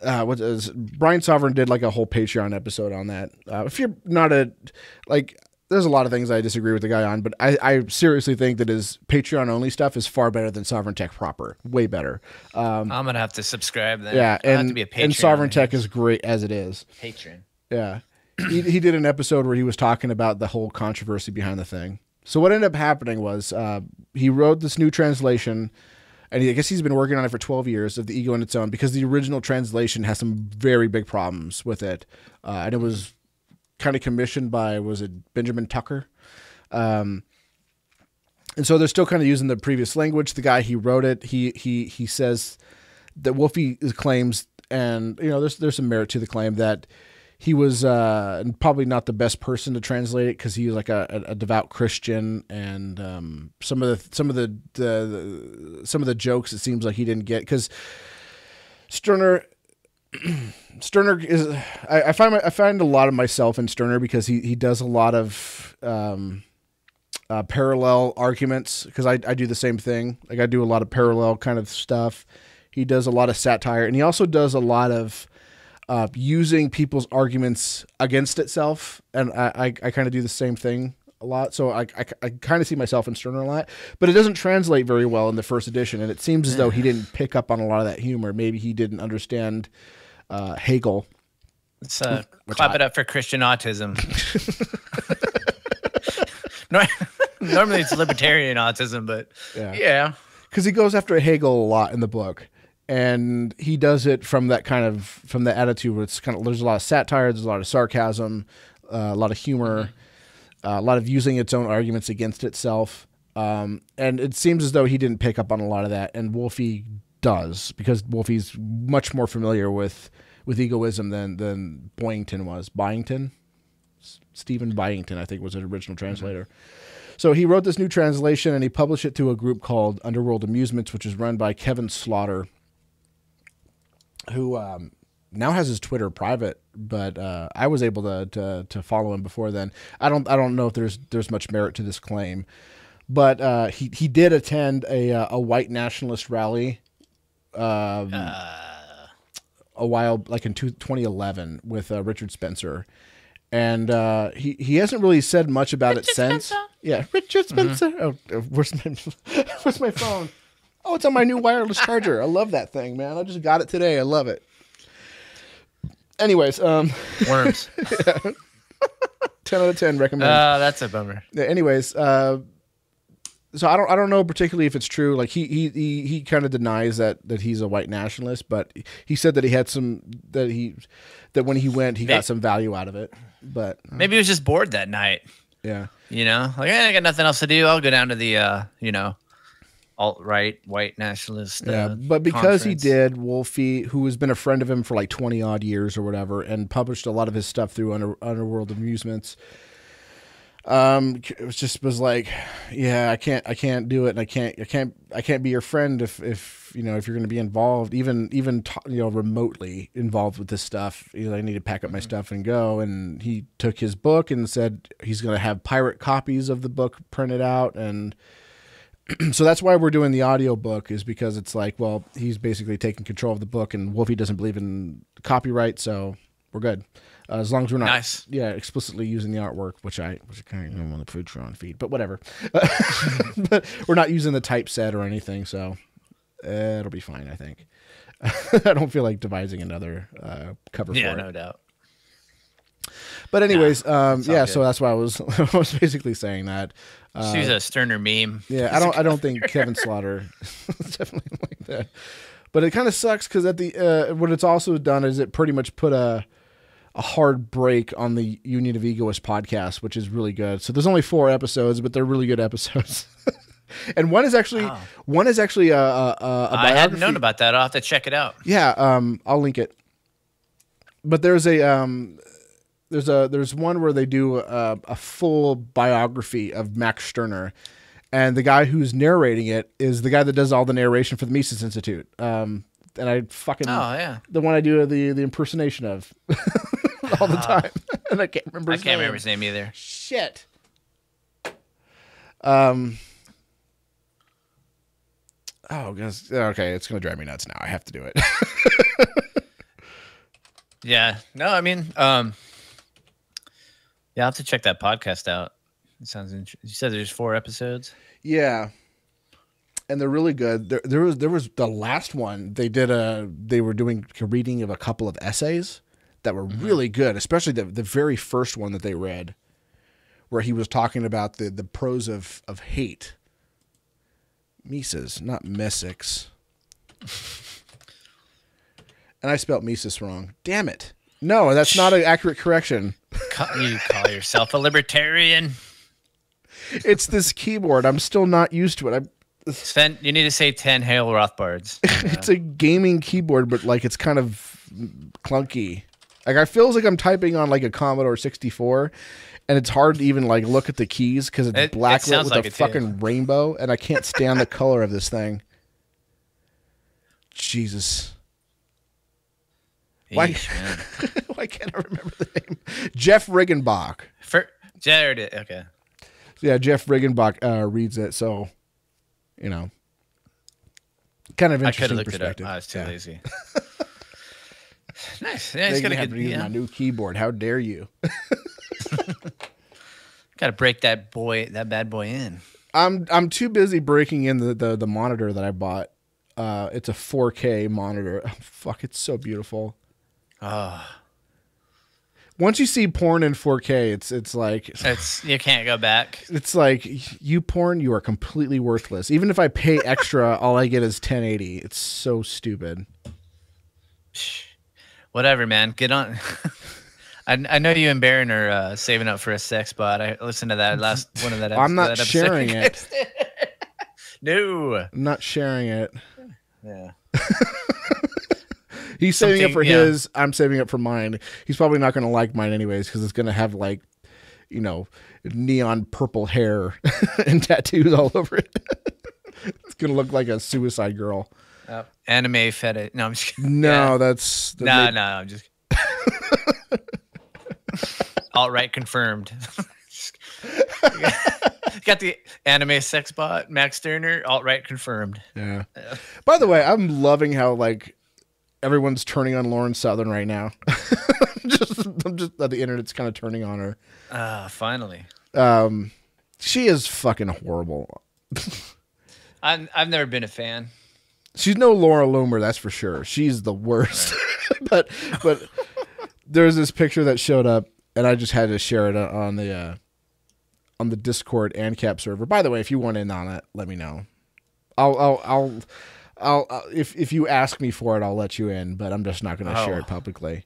Uh, what is Brian Sovereign did like a whole Patreon episode on that. Uh, if you're not a like, there's a lot of things I disagree with the guy on, but I, I seriously think that his Patreon only stuff is far better than Sovereign Tech proper, way better. Um, I'm gonna have to subscribe then. yeah, I'll and to be a and Sovereign Tech is great as it is. patron. Yeah. he, he did an episode where he was talking about the whole controversy behind the thing. So what ended up happening was uh, he wrote this new translation, and he, I guess he's been working on it for 12 years of the ego in its own because the original translation has some very big problems with it, uh, and it was kind of commissioned by was it Benjamin Tucker, um, and so they're still kind of using the previous language. The guy he wrote it, he he he says that Wolfi claims, and you know, there's there's some merit to the claim that he was uh, probably not the best person to translate it because he was like a, a, devout Christian, and um, some of the some of the, the, the some of the jokes it seems like he didn't get because Stirner. Stirner is I, I find my, I find a lot of myself in Stirner because he, he does a lot of um, uh, parallel arguments because I, I do the same thing. Like I do a lot of parallel kind of stuff. He does a lot of satire, and he also does a lot of uh, using people's arguments against itself. And I, I, I kind of do the same thing a lot. So I, I, I kind of see myself in Stirner a lot, but it doesn't translate very well in the first edition. And it seems as though he didn't pick up on a lot of that humor. Maybe he didn't understand uh, Hegel. Let's uh, clap it up for Christian autism. Normally it's libertarian autism, but Yeah. yeah. because he goes after Hegel a lot in the book, and he does it from that kind of from the attitude where it's kind of there's a lot of satire, there's a lot of sarcasm, uh, a lot of humor, uh, a lot of using its own arguments against itself, um, and it seems as though he didn't pick up on a lot of that, and Wolfi does because Wolfi's much more familiar with with egoism than than Boyington was. Byington, S- Steven Byington, I think was the original translator. So he wrote this new translation and he published it to a group called Underworld Amusements, which is run by Kevin Slaughter, who um, now has his Twitter private, but uh, I was able to, to to follow him before then. I don't I don't know if there's there's much merit to this claim, but uh, he he did attend a uh, a white nationalist rally. Um, a while like in two, 2011 with uh, Richard Spencer. And uh, he he hasn't really said much about it since. Yeah, Richard Spencer. Oh, uh, where's my where's my phone? Oh, it's on my new wireless charger. I love that thing, man. I just got it today. I love it. Anyways, um, Worms. ten out of ten recommend. uh, that's a bummer. Yeah, anyways, uh, so I don't I don't know particularly if it's true. Like he he he, he kind of denies that that he's a white nationalist, but he said that he had some that he that when he went he May- got some value out of it. But uh, Maybe he was just bored that night. yeah, You know, like eh, I got nothing else to do. I'll go down to the, uh, you know, alt right white nationalist. yeah. Uh, But because he did, Wolfi, who has been a friend of him for like twenty odd years or whatever, and published a lot of his stuff through Under, Underworld Amusements. Um, it was just was like, yeah, I can't, I can't do it, and I can't, I can't, I can't be your friend if, if you know, if you're going to be involved, even, even, you know, remotely involved with this stuff. You know, I need to pack up my stuff and go. And he took his book and said he's going to have pirate copies of the book printed out, and so that's why we're doing the audio book is because it's like, well, he's basically taking control of the book, and Wolfi doesn't believe in copyright, so we're good. Uh, as long as we're not, Nice. yeah, explicitly using the artwork, which I, which I kind of on the Patreon feed, but whatever. but we're not using the typeset or anything, so uh, it'll be fine. I think. I don't feel like devising another uh, cover Yeah, for it. no doubt. But anyways, um, yeah. good. So that's why I was, I was basically saying that. Uh, She's a Stirner meme. yeah, I don't. I don't think Kevin Slaughter is definitely like that. But it kind of sucks because at the uh, what it's also done is it pretty much put a a hard break on the Union of Egoists podcast, which is really good. So there's only four episodes, but they're really good episodes. and one is actually Wow. one is actually a, a, a, a I hadn't known about that. I'll have to check it out. Yeah, um, I'll link it. But there's a um, there's a there's one where they do a, a full biography of Max Stirner, and the guy who's narrating it is the guy that does all the narration for the Mises Institute. Um, and I fucking Oh yeah, the one I do the the impersonation of all the time, and I can't remember. I can't name. remember his name either. Shit. Um. Oh. Okay, it's gonna drive me nuts now. I have to do it. Yeah, no, I mean, um, yeah, I'll have to check that podcast out. It sounds interesting. You said there's four episodes. Yeah. And they're really good. There, there was there was the last one they did a they were doing a reading of a couple of essays that were mm-hmm. really good, especially the the very first one that they read, where he was talking about the the pros of of hate. Mises, not Mises. and I spelt Mises wrong. Damn it! No, that's not an accurate correction. You call yourself a libertarian? It's this keyboard. I'm still not used to it. I Sven, you need to say ten Hail Rothbards. it's a gaming keyboard, but like it's kind of clunky. Like I feels like I'm typing on like a Commodore 64, and it's hard to even like look at the keys because it's It- it blacklit sounds with like a it, too. fucking rainbow, and I can't stand the color of this thing. Jesus, Why- why can't I remember the name? Jeff Riggenbach. For, it is. Okay. Yeah, Jeff Riggenbach uh, reads it, so you know, kind of I could interesting have looked it up. perspective. I was too Yeah. lazy. nice. Yeah, They got a good. to use Yeah. my new keyboard. How dare you? Got to break that boy, that bad boy in. I'm I'm too busy breaking in the the, the monitor that I bought. Uh, it's a 4K monitor. Oh, fuck, it's so beautiful. Oh, Once you see porn in 4K, it's it's like it's you can't go back. it's like you porn, you are completely worthless. Even if I pay extra, all I get is 1080. It's so stupid. Whatever, man. Get on. I, I know you and Baron are uh, saving up for a sex bot. I listened to that last one of that. I'm not that sharing it. no. I'm not sharing it. Yeah. He's saving up Something- for yeah. his. I'm saving it for mine. He's probably not going to like mine anyways because it's going to have like, you know, neon purple hair and tattoos all over it. it's going to look like a suicide girl. Anime fetish. No, I'm just kidding. No, Yeah. that's that No, made- no, I'm just. Alt right confirmed. Got the anime sex bot, Max Stirner. Alt right confirmed. Yeah. By the way, I'm loving how like everyone's turning on Lauren Southern right now. just, I'm just the internet's kind of turning on her. Ah, finally. Um, she is fucking horrible. I've, I've never been a fan. She's no Laura Loomer, that's for sure. She's the worst. but but there's this picture that showed up, and I just had to share it on the uh, on the Discord ancap server. By the way, if you want in on it, let me know. I'll I'll I'll, I'll, I'll if if you ask me for it, I'll let you in. But I'm just not going to share Oh. it publicly.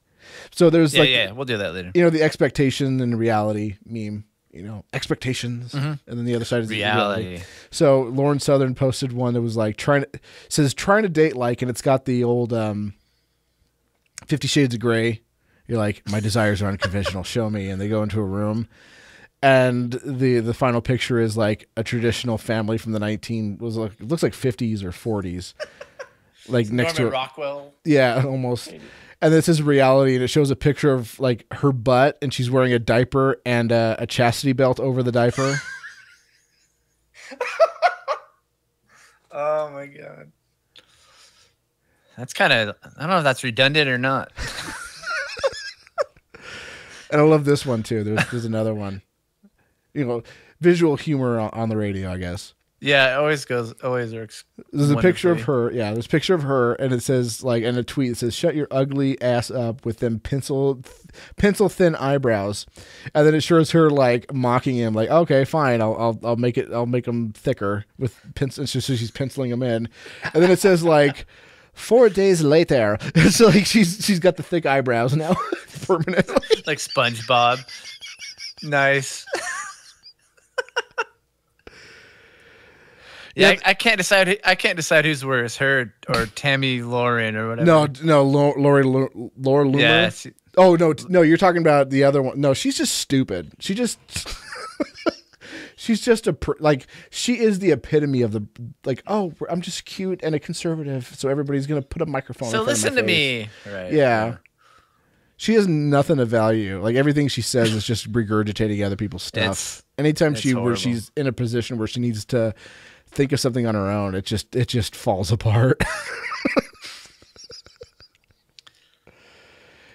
So there's Yeah, like yeah, we'll do that later. you know the expectation and reality meme. You know expectations, and then the other side is the Reality. so Lauren Southern posted one that was like trying to says trying to date like, and it's got the old um, Fifty Shades of Grey. You're like, my desires are unconventional. Show me, and they go into a room, and the the final picture is like a traditional family from the nineteen was like it looks like fifties or forties, like next to a, Rockwell. yeah, almost. And this is reality, and it shows a picture of like her butt, and she's wearing a diaper and uh, a chastity belt over the diaper. Oh my god. That's kind of I don't know if that's redundant or not. And I love this one too. There's there's another one. You know, visual humor on, the radio, I guess. Yeah, it always goes, always works. There's a picture of her. Yeah, there's a picture of her, and it says like, in a tweet, it says, "Shut your ugly ass up with them pencil, pencil thin eyebrows," and then it shows her like mocking him, like, "Okay, fine, I'll, I'll, I'll make it, I'll make them thicker with pencil." So she's penciling them in, and then it says like, four days later, it's like she's she's got the thick eyebrows now, permanently. like SpongeBob. nice. Yeah, Yeah. I, I can't decide. I can't decide who's worse, her or Tomi Lahren or whatever. No, no, Lo- Lori, Lo- Laura Loomer. yeah, she- Oh no, no, you're talking about the other one. No, she's just stupid. She just she's just a like she is the epitome of the like. Oh, I'm just cute and a conservative, so everybody's gonna put a microphone. so in front of listen to face. me. Right. Yeah. She has nothing of value. Like everything she says is just regurgitating other people's stuff. It's- Anytime it's she where she's in a position where she needs to think of something on her own, it just it just falls apart.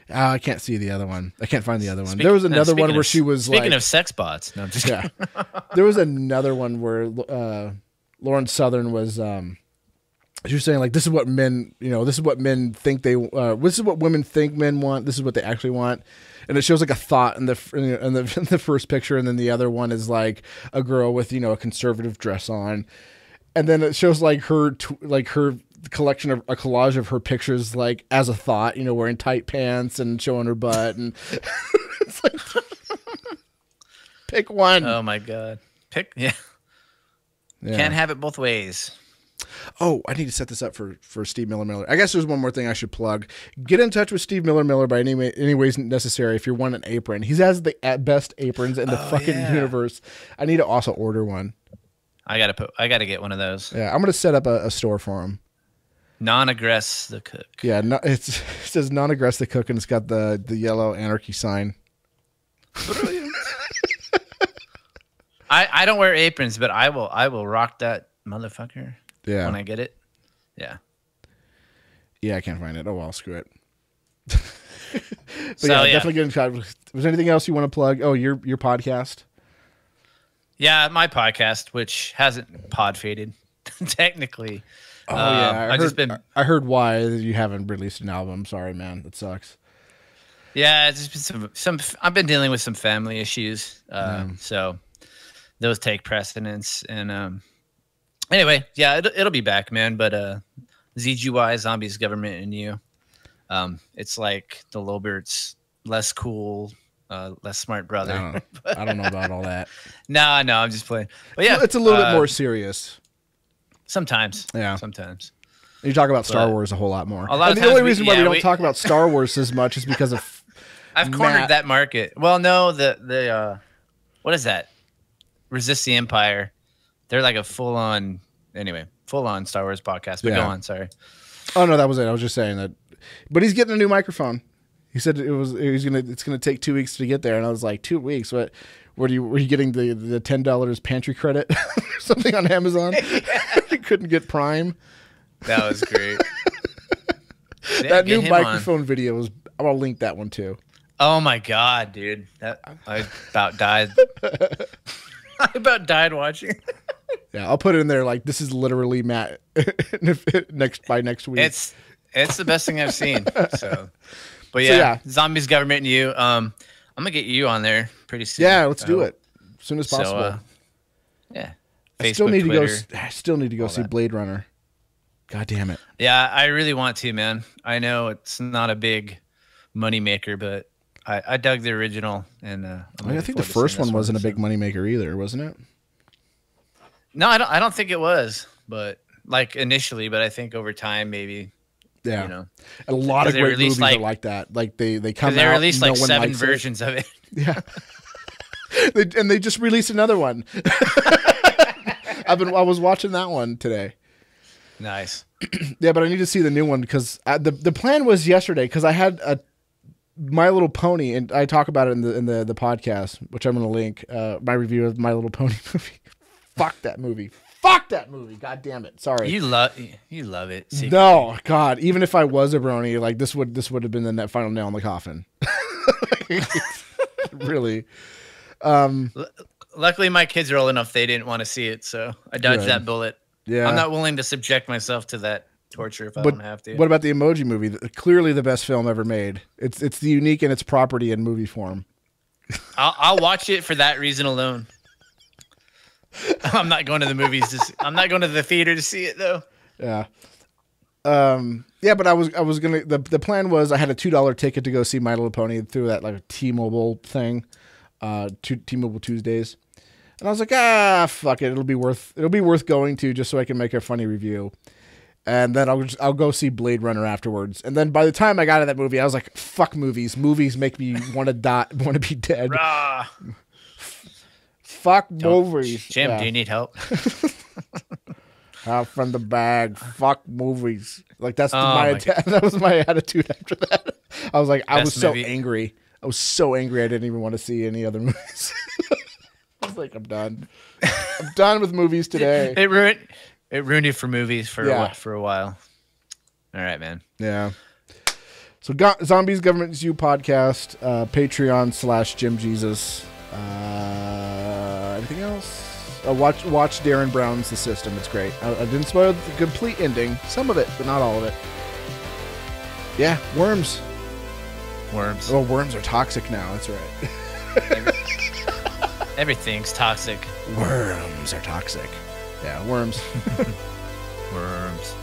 Ah, I can't see the other one. I can't find the other one. Speak- there was no, another one where of- she was Speaking like, of sex bots, no, yeah. There was another one where uh, Lauren Southern was. Um, she was saying like, "This is what men, you know, this is what men think they. Uh, this is what women think men want. This is what they actually want." And it shows like a thought in the f- in the, in the, in the first picture, and then the other one is like a girl with you know a conservative dress on, and then it shows like her tw- like her collection of a collage of her pictures like as a thought, you know, wearing tight pants and showing her butt, and it's like pick one. Oh my god. Pick yeah. Yeah. Can't have it both ways. Oh, I need to set this up for for Steve Miller Miller. I guess there's one more thing I should plug. Get in touch with Steve Miller Miller by any way, any ways necessary if you want an apron. He has the best aprons in the Oh, fucking yeah. universe. I need to also order one. I gotta put. I gotta get one of those. Yeah, I'm gonna set up a, a store for him. Non-aggress the cook. Yeah, no, it's, it says non-aggressive cook and it's got the the yellow anarchy sign. I I don't wear aprons, but I will. I will rock that motherfucker Yeah, when I get it. Yeah. yeah, I can't find it. Oh well, screw it. but So, yeah, yeah. definitely get in touch. Was there anything else you want to plug? Oh, your your podcast. Yeah, my podcast, which hasn't pod faded, technically. Oh Um, yeah, I I've heard, just been I heard why you haven't released an album. Sorry, man, that sucks. Yeah, it's just been some some. I've been dealing with some family issues, uh, so those take precedence. And um, anyway, yeah, it'll, it'll be back, man. But uh, ZGY Zombies Government and You, um, it's like the Lolberts, less cool, uh, less smart I brother. don't, know. I don't know about all that. no, no, I'm just playing. But yeah, it's a little uh, bit more serious. Sometimes, Yeah. sometimes. You talk about Star but- Wars a whole lot more. A lot of and the times only we- reason why yeah, we don't we- talk about Star Wars as much is because of I've cornered Matt- that market. Well, no, the the uh, what is that? Resist the Empire. They're like a full on anyway, full on Star Wars podcast. But go on, sorry. Oh no, that was it. I was just saying that. But he's getting a new microphone. He said it was he's gonna it's gonna take two weeks to get there, and I was like, two weeks? What? Were you were you getting the the ten dollars pantry credit or something on Amazon? you couldn't get Prime. That was great. Yeah, that new him on. microphone video was. I'll link that one too. Oh my god, dude! That I about died. I about died watching. Yeah, I'll put it in there. Like this is literally Matt next by next week. It's it's the best thing I've seen. So, but So, yeah, yeah. zombies, government, and you. Um, I'm gonna get you on there pretty soon. yeah, let's do it as soon as So, possible. uh, yeah. I still Facebook, need to go. Twitter. s- I still need to go see that. Blade Runner. God damn it! Yeah, I really want to, man. I know it's not a big money maker, but I, I dug the original, and uh, I'm mean, I think the first one wasn't a so- big moneymaker either, wasn't it? No, I don't. I don't think it was, but like initially, but I think over time, maybe Yeah, you know, a lot of great movies like- are like that. Like they they come they out, released no like one seven likes it. versions of it. Yeah, they, and they just released another one. I've been I was watching that one today. Nice. Yeah, but I need to see the new one because I, the the plan was yesterday because I had a My Little Pony and I talk about it in the in the the podcast, which I'm going to link. Uh, my review of My Little Pony movie. Fuck that movie. Fuck that movie. God damn it. Sorry. You love you love it. See, no, God. Even if I was a brony, like this would this would have been the net final nail in the coffin. really. Um, Luckily, my kids are old enough; they didn't want to see it, so I dodged that bullet. yeah. I'm not willing to subject myself to that torture if I But don't have to. What about the Emoji Movie? Clearly, the best film ever made. It's it's the unique in its property in movie form. I'll, I'll watch it for that reason alone. I'm not going to the movies. To see, I'm not going to the theater to see it though. Yeah. Um. Yeah, but I was I was gonna the the plan was I had a two dollar ticket to go see My Little Pony through that like T-Mobile thing, uh, two, T-Mobile Tuesdays, and I was like, ah, fuck it, it'll be worth it'll be worth going to just so I can make a funny review, and then I'll just, I'll go see Blade Runner afterwards, and then by the time I got to that movie, I was like, fuck movies, movies make me want to die, want to be dead. Rah. Fuck movies, Jim, Yeah. do you need help? out from the bag. Fuck movies. Like that's Oh my, my that was my attitude after that. I was like, I was Best so movie. angry. I was so angry. I didn't even want to see any other movies. I was like, I'm done. I'm done with movies today. It ruined. It ruined it for movies for Yeah. a, for a while. All right, man. Yeah. So, Go- Zombies Government is You podcast, uh, Patreon slash Jim Jesus. Uh, anything else? Uh, watch watch Derren Brown's The System. It's great. I, I didn't spoil the complete ending. Some of it, but not all of it. Yeah, worms. Worms. Oh, worms are toxic now. That's right. Everything's toxic. worms are toxic. Yeah, worms. Worms.